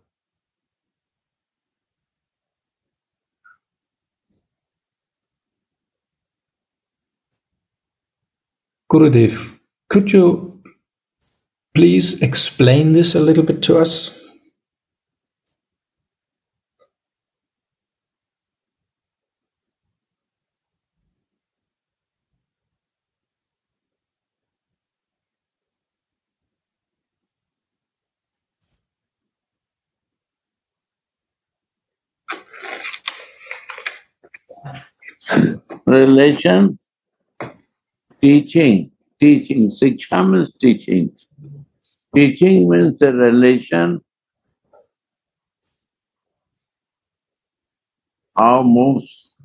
Gurudev, could you please explain this a little bit to us? Relation, teaching, teaching. Siksha means teaching. Teaching means the relation how moves,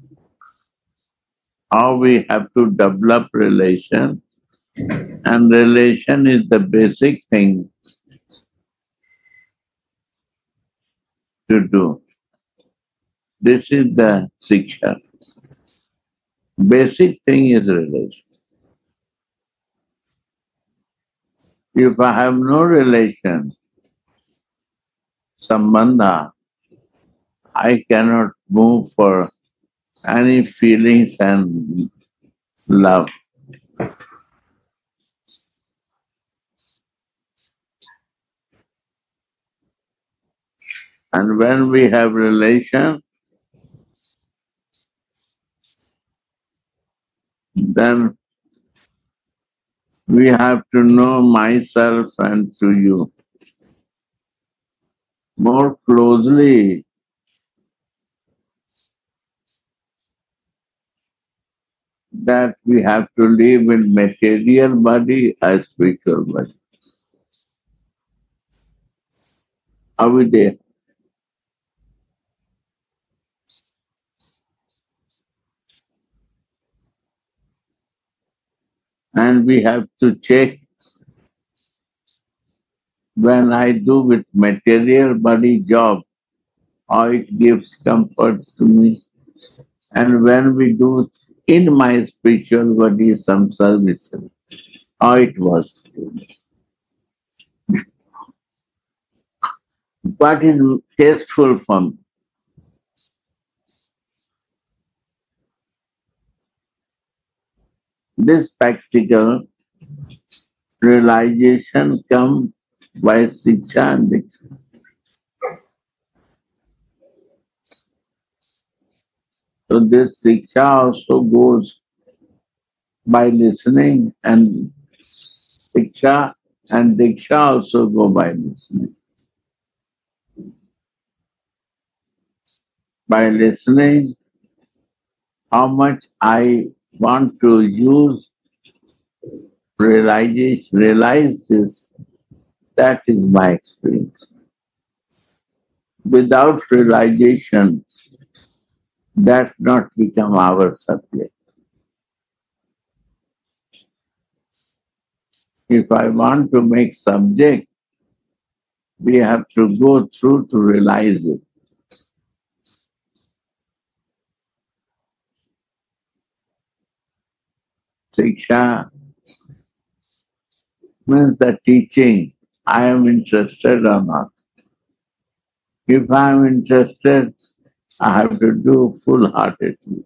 how we have to develop relation, and relation is the basic thing to do. This is the Siksha. Basic thing is relation. If I have no relation, sambandha, I cannot move for any feelings and love. And when we have relation, then we have to know myself and to you more closely. That we have to live in material body as spiritual body. Are we there? And we have to check when I do with material body job, how it gives comforts to me. And when we do in my spiritual body some service, how it was. What is tasteful for me? This practical realization comes by Siksha and Diksha. So this Siksha also goes by listening and Siksha and Diksha also go by listening. By listening, how much I want to use realize, realize this, that is my experience. Without realization, that not become our subject. If I want to make subject, we have to go through to realize it. Siksha means the teaching. I am interested or not. If I am interested, I have to do full-heartedly.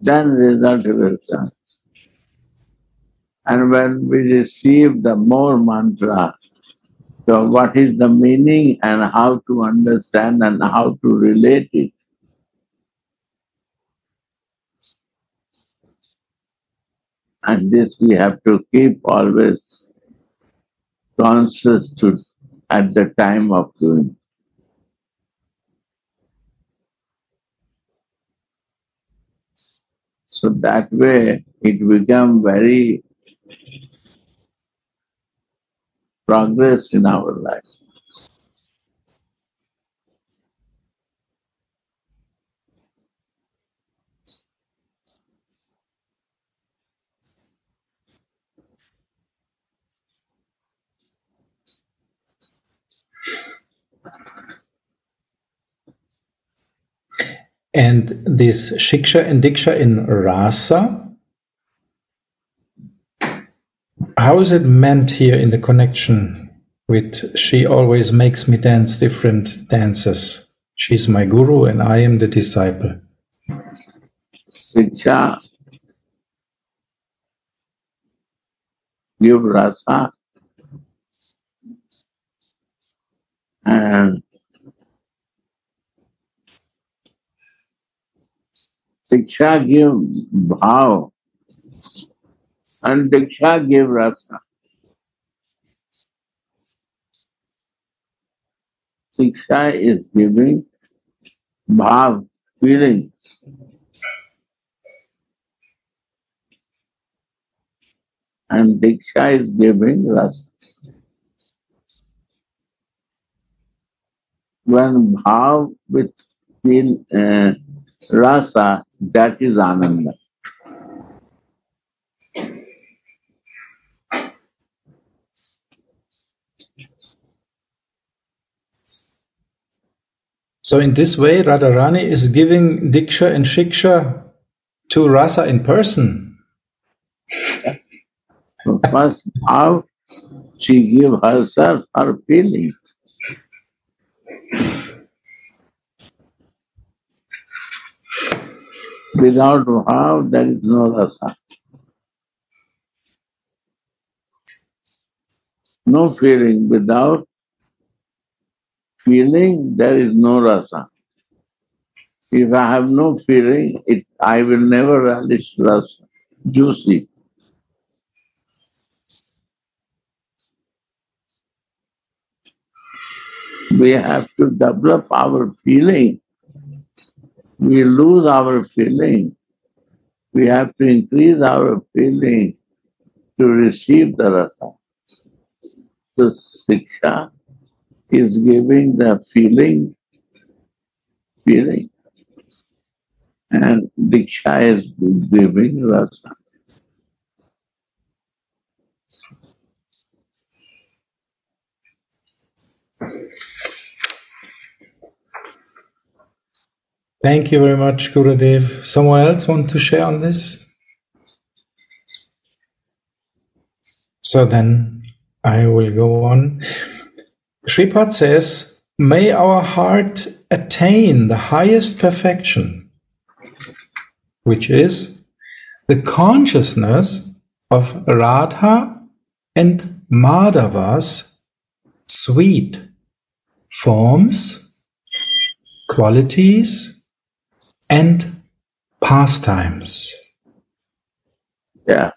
Then result will come. And when we receive the more mantra, so what is the meaning and how to understand and how to relate it, And this we have to keep always conscious to at the time of doing. So that way it become very progress in our life. And this shiksha and diksha in rasa, how is it meant here in the connection with she always makes me dance different dances? She's my guru and I am the disciple. Shiksha give rasa and शिक्षा give bhav and diksha give rasa. Shiksha is giving bhav, feelings. And diksha is giving rasa. When bhav with feel, uh, rasa, that is ananda. So in this way, Radharani is giving Diksha and Shiksha to Rasa in person. <laughs> So first, how she give herself her feeling. Without bhav, there is no rasa. No feeling. Without feeling, there is no rasa. If I have no feeling, it, I will never relish rasa, juicy. We have to develop our feeling we lose our feeling. We have to increase our feeling to receive the rasa. So Siksha is giving the feeling, feeling, and Diksha is giving rasa. Thank you very much, Gurudev. Someone else want to share on this? So then I will go on. Sripad says, May our heart attain the highest perfection, which is the consciousness of Radha and Madhava's sweet forms, qualities, and pastimes. Yeah.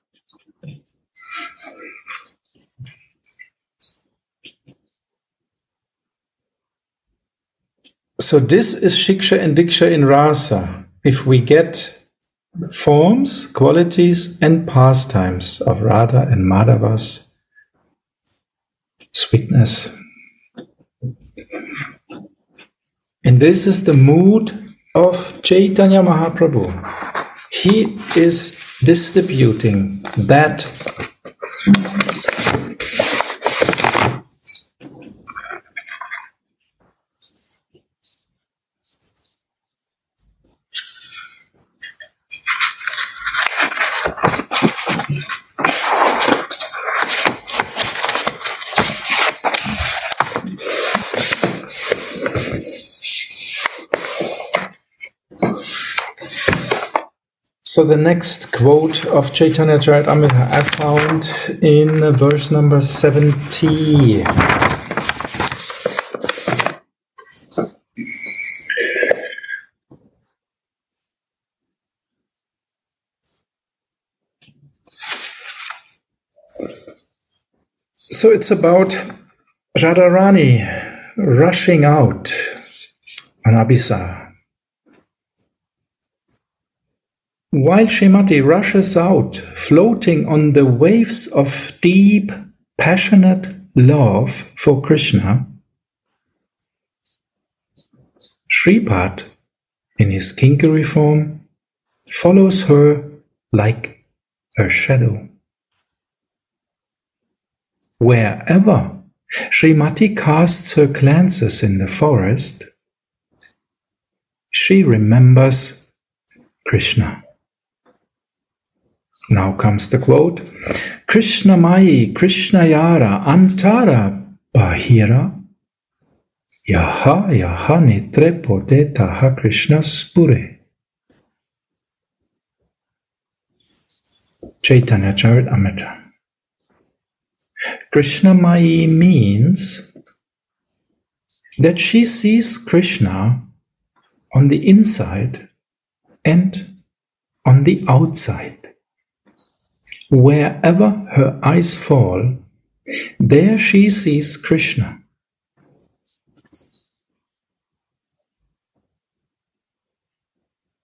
So this is Shiksha and Diksha in Rasa. If we get forms, qualities, and pastimes of Radha and Madhava's sweetness. And this is the mood of Chaitanya Mahaprabhu. He is distributing that So the next quote of Chaitanya Charitamrita I found in verse number 70. So it's about Radharani rushing out on Abhisar. While Srimati rushes out, floating on the waves of deep, passionate love for Krishna, Shripad, in his Kinkari form, follows her like her shadow. Wherever Srimati casts her glances in the forest, she remembers Krishna. Now comes the quote Krishna Mai, Krishna Yara, Antara Bahira, Yaha Yaha Nitre Pode Taha Krishna Spure. Chaitanya Charitamrita. Krishna Mai means that she sees Krishna on the inside and on the outside. Wherever her eyes fall, there she sees Krishna.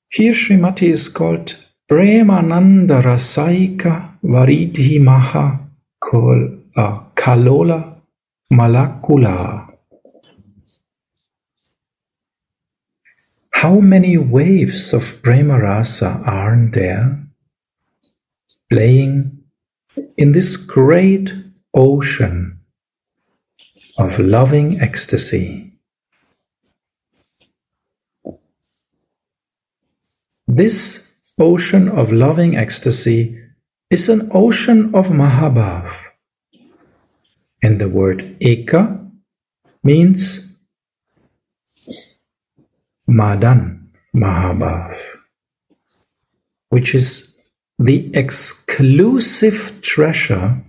Here Srimati is called Premananda Rasaika Varidhi Maha uh, Kalola Malakula. How many waves of Prema Rasa aren't there? Playing in this great ocean of loving ecstasy. This ocean of loving ecstasy is an ocean of Mahabhav. And the word Eka means Madan Mahabhav, which is the exclusive treasure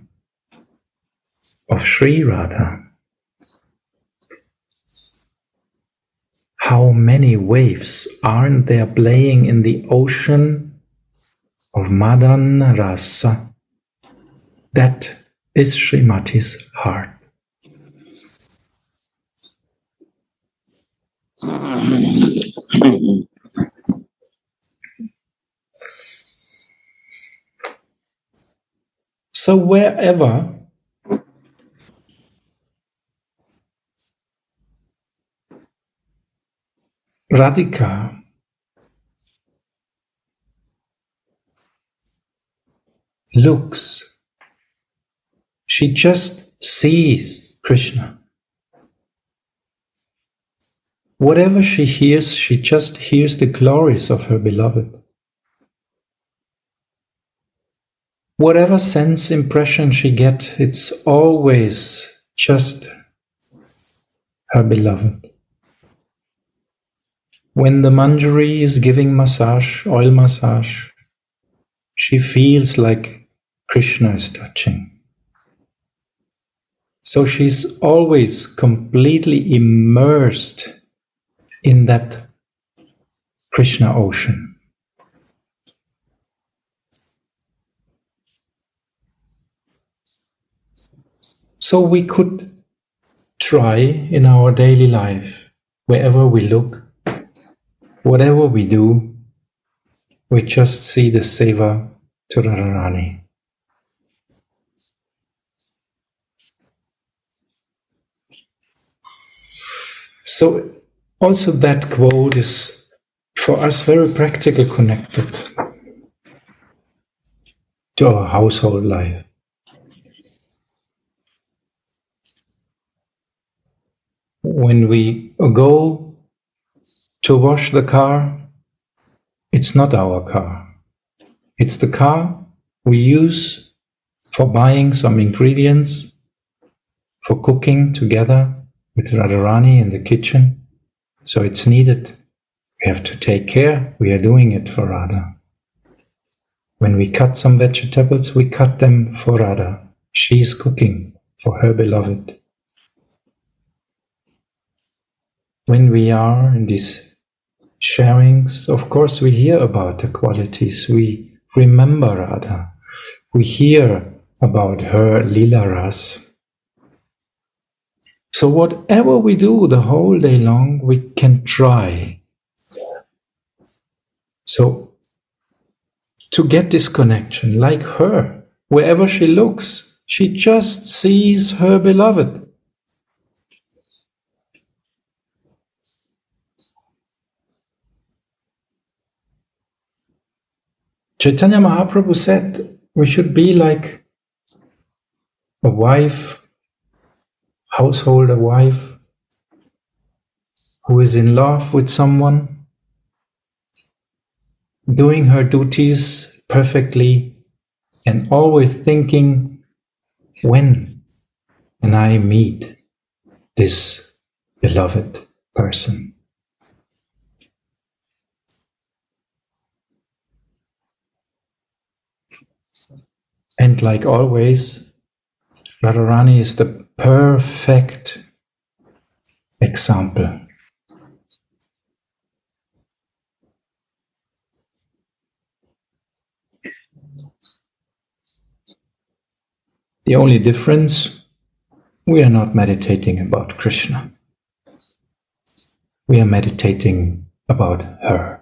of Sri Radha. How many waves aren't there playing in the ocean of Madan Rasa? That is Srimati's heart. <clears throat> So wherever Radhika looks, she just sees Krishna. Whatever she hears, she just hears the glories of her beloved. Whatever sense impression she gets, it's always just her beloved. When the Manjari is giving massage, oil massage, she feels like Krishna is touching. So she's always completely immersed in that Krishna ocean. So we could try in our daily life, wherever we look, whatever we do, we just see the seva to Radharani. So also that quote is for us very practical connected to our household life. When we go to wash the car, it's not our car. It's the car we use for buying some ingredients, for cooking together with Radharani in the kitchen. So it's needed. We have to take care. We are doing it for Radha. When we cut some vegetables, we cut them for Radha. She's cooking for her beloved. When we are in these sharings, of course, we hear about the qualities. We remember Radha. We hear about her Lila Ras. So, whatever we do the whole day long, we can try. So, to get this connection, like her, wherever she looks, she just sees her beloved. Chaitanya Mahaprabhu said we should be like a wife, householder wife, who is in love with someone, doing her duties perfectly, and always thinking, when can I meet this beloved person? And like always, Radharani is the perfect example. The only difference, we are not meditating about Krishna. We are meditating about her.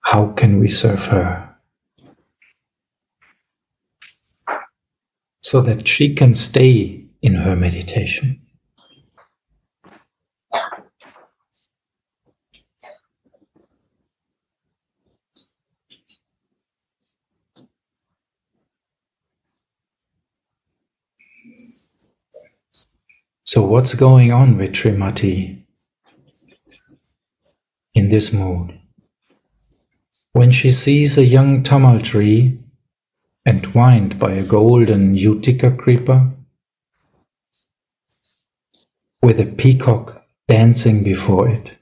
How can we serve her? So that she can stay in her meditation. So, what's going on with Srimati in this mood? When she sees a young tamal tree entwined by a golden Utica creeper, with a peacock dancing before it.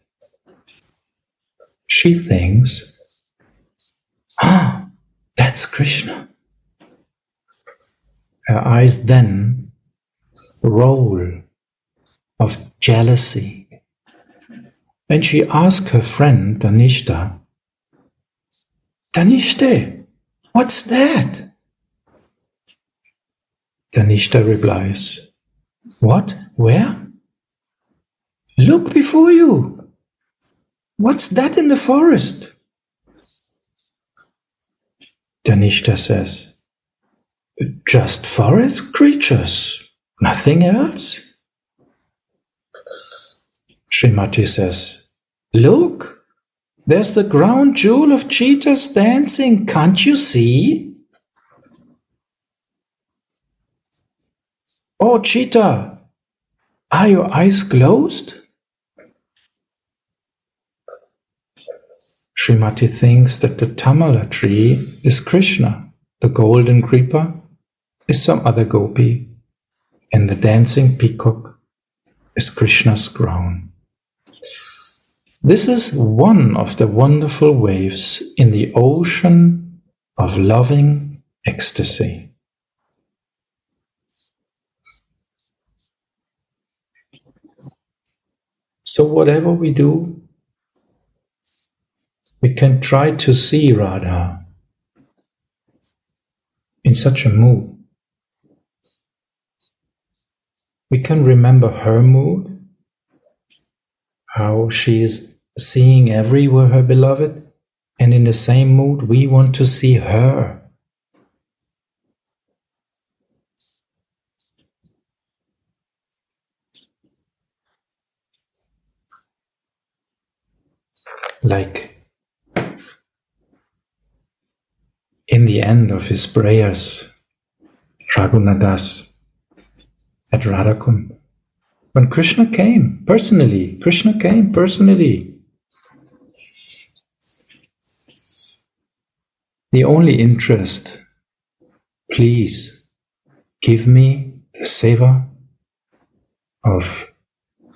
She thinks, ah, that's Krishna. Her eyes then roll of jealousy. And she asks her friend Dhanishtha, Dhanishthe, what's that? Dhanishtha replies, What? Where? Look before you. What's that in the forest? Dhanishtha says, Just forest creatures, nothing else. Srimati says, Look, there's the ground jewel of cheetahs dancing, can't you see? Oh, cheetah, are your eyes closed? Srimati thinks that the Tamala tree is Krishna, the golden creeper is some other gopi, and the dancing peacock is Krishna's crown. This is one of the wonderful waves in the ocean of loving ecstasy. So, whatever we do, we can try to see Radha in such a mood. We can remember her mood, how she is seeing everywhere her beloved, and in the same mood, we want to see her like in the end of his prayers, Raghunadas at Radhakund, when Krishna came personally, Krishna came personally. The only interest, please give me the seva of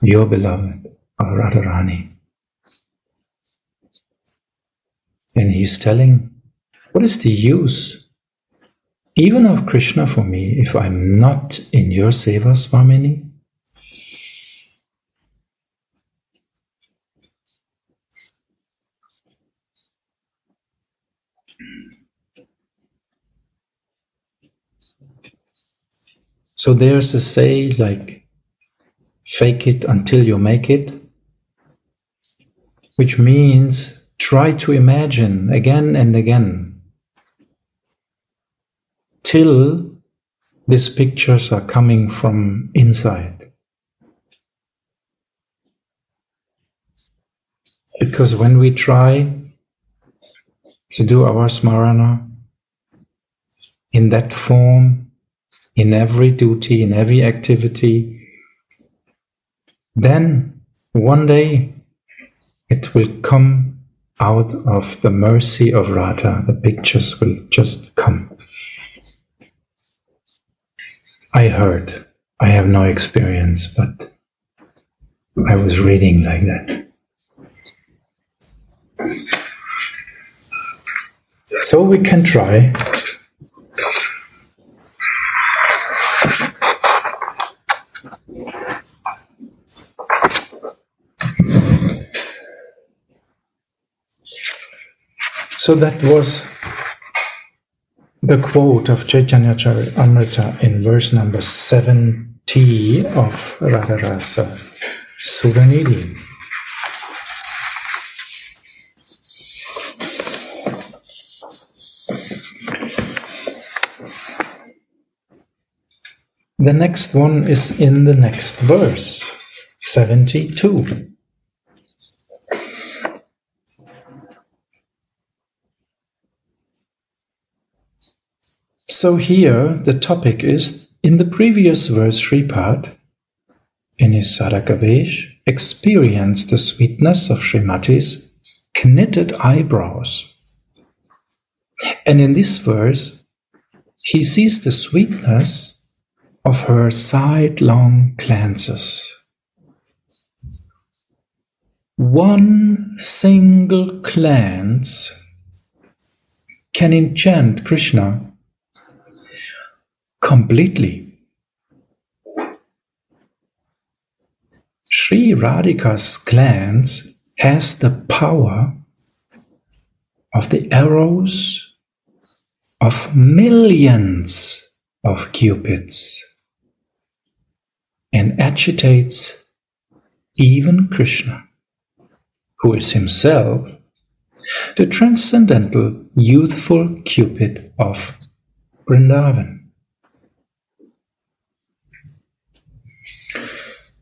your beloved, of Radharani. And he's telling, what is the use even of Krishna for me if I'm not in your seva, Swamini? So there's a say like, fake it until you make it, which means try to imagine again and again till these pictures are coming from inside. Because when we try to do our smarana in that form, in every duty, in every activity, then one day it will come out of the mercy of Radha. The pictures will just come. I heard. I have no experience, but I was reading like that. So we can try. So that was the quote of Chaitanya Amrita in verse number 70 of Radharasa Sudhanidhi. The next one is in the next verse, 72. So here the topic is in the previous verse, Sripad, in his Sadhakavesh, experienced the sweetness of Srimati's knitted eyebrows. And in this verse, he sees the sweetness of her sidelong glances. One single glance can enchant Krishna completely. Sri Radhika's glance has the power of the arrows of millions of cupids and agitates even Krishna, who is himself the transcendental youthful Cupid of Vrindavan.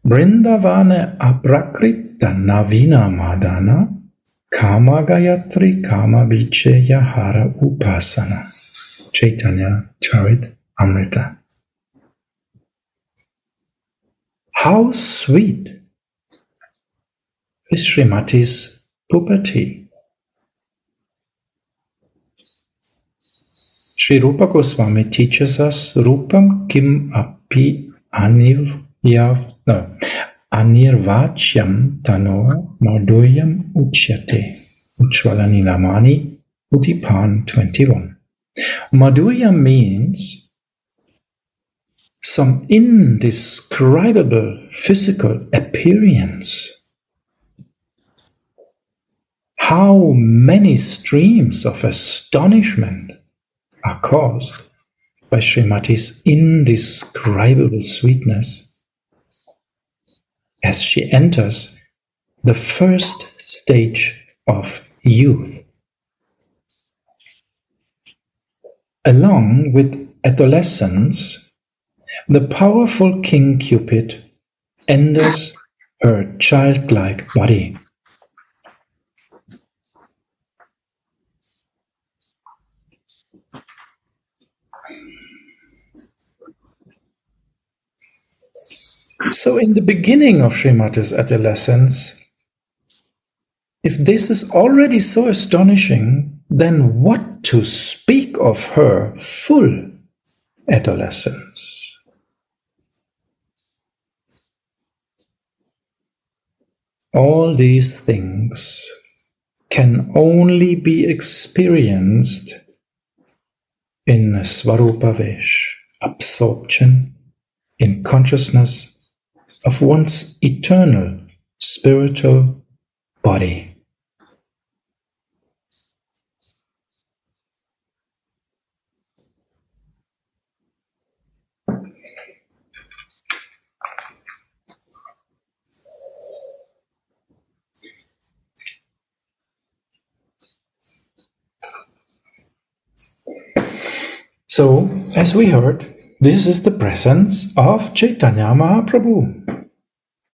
Vrindavana aprakrita navina madana kama gayatri kama vicheya hara upasana. Chaitanya Charit Amrita. How sweet is Srimati's puberty. Sri Rupa Goswami teaches us Rupam Kim Api Aniv Yav no, Anirvachyam Tano Madhuyam Uchyate Ujjvala Nilamani Utipan 21. Madhuyam means some indescribable physical appearance. How many streams of astonishment are caused by Srimati's indescribable sweetness as she enters the first stage of youth. Along with adolescence, the powerful King Cupid enters her childlike body. So, in the beginning of Srimati's adolescence, if this is already so astonishing, then what to speak of her full adolescence? All these things can only be experienced in Svarupavesh, absorption in consciousness of one's eternal spiritual body. So, as we heard, this is the presence of Chaitanya Mahaprabhu.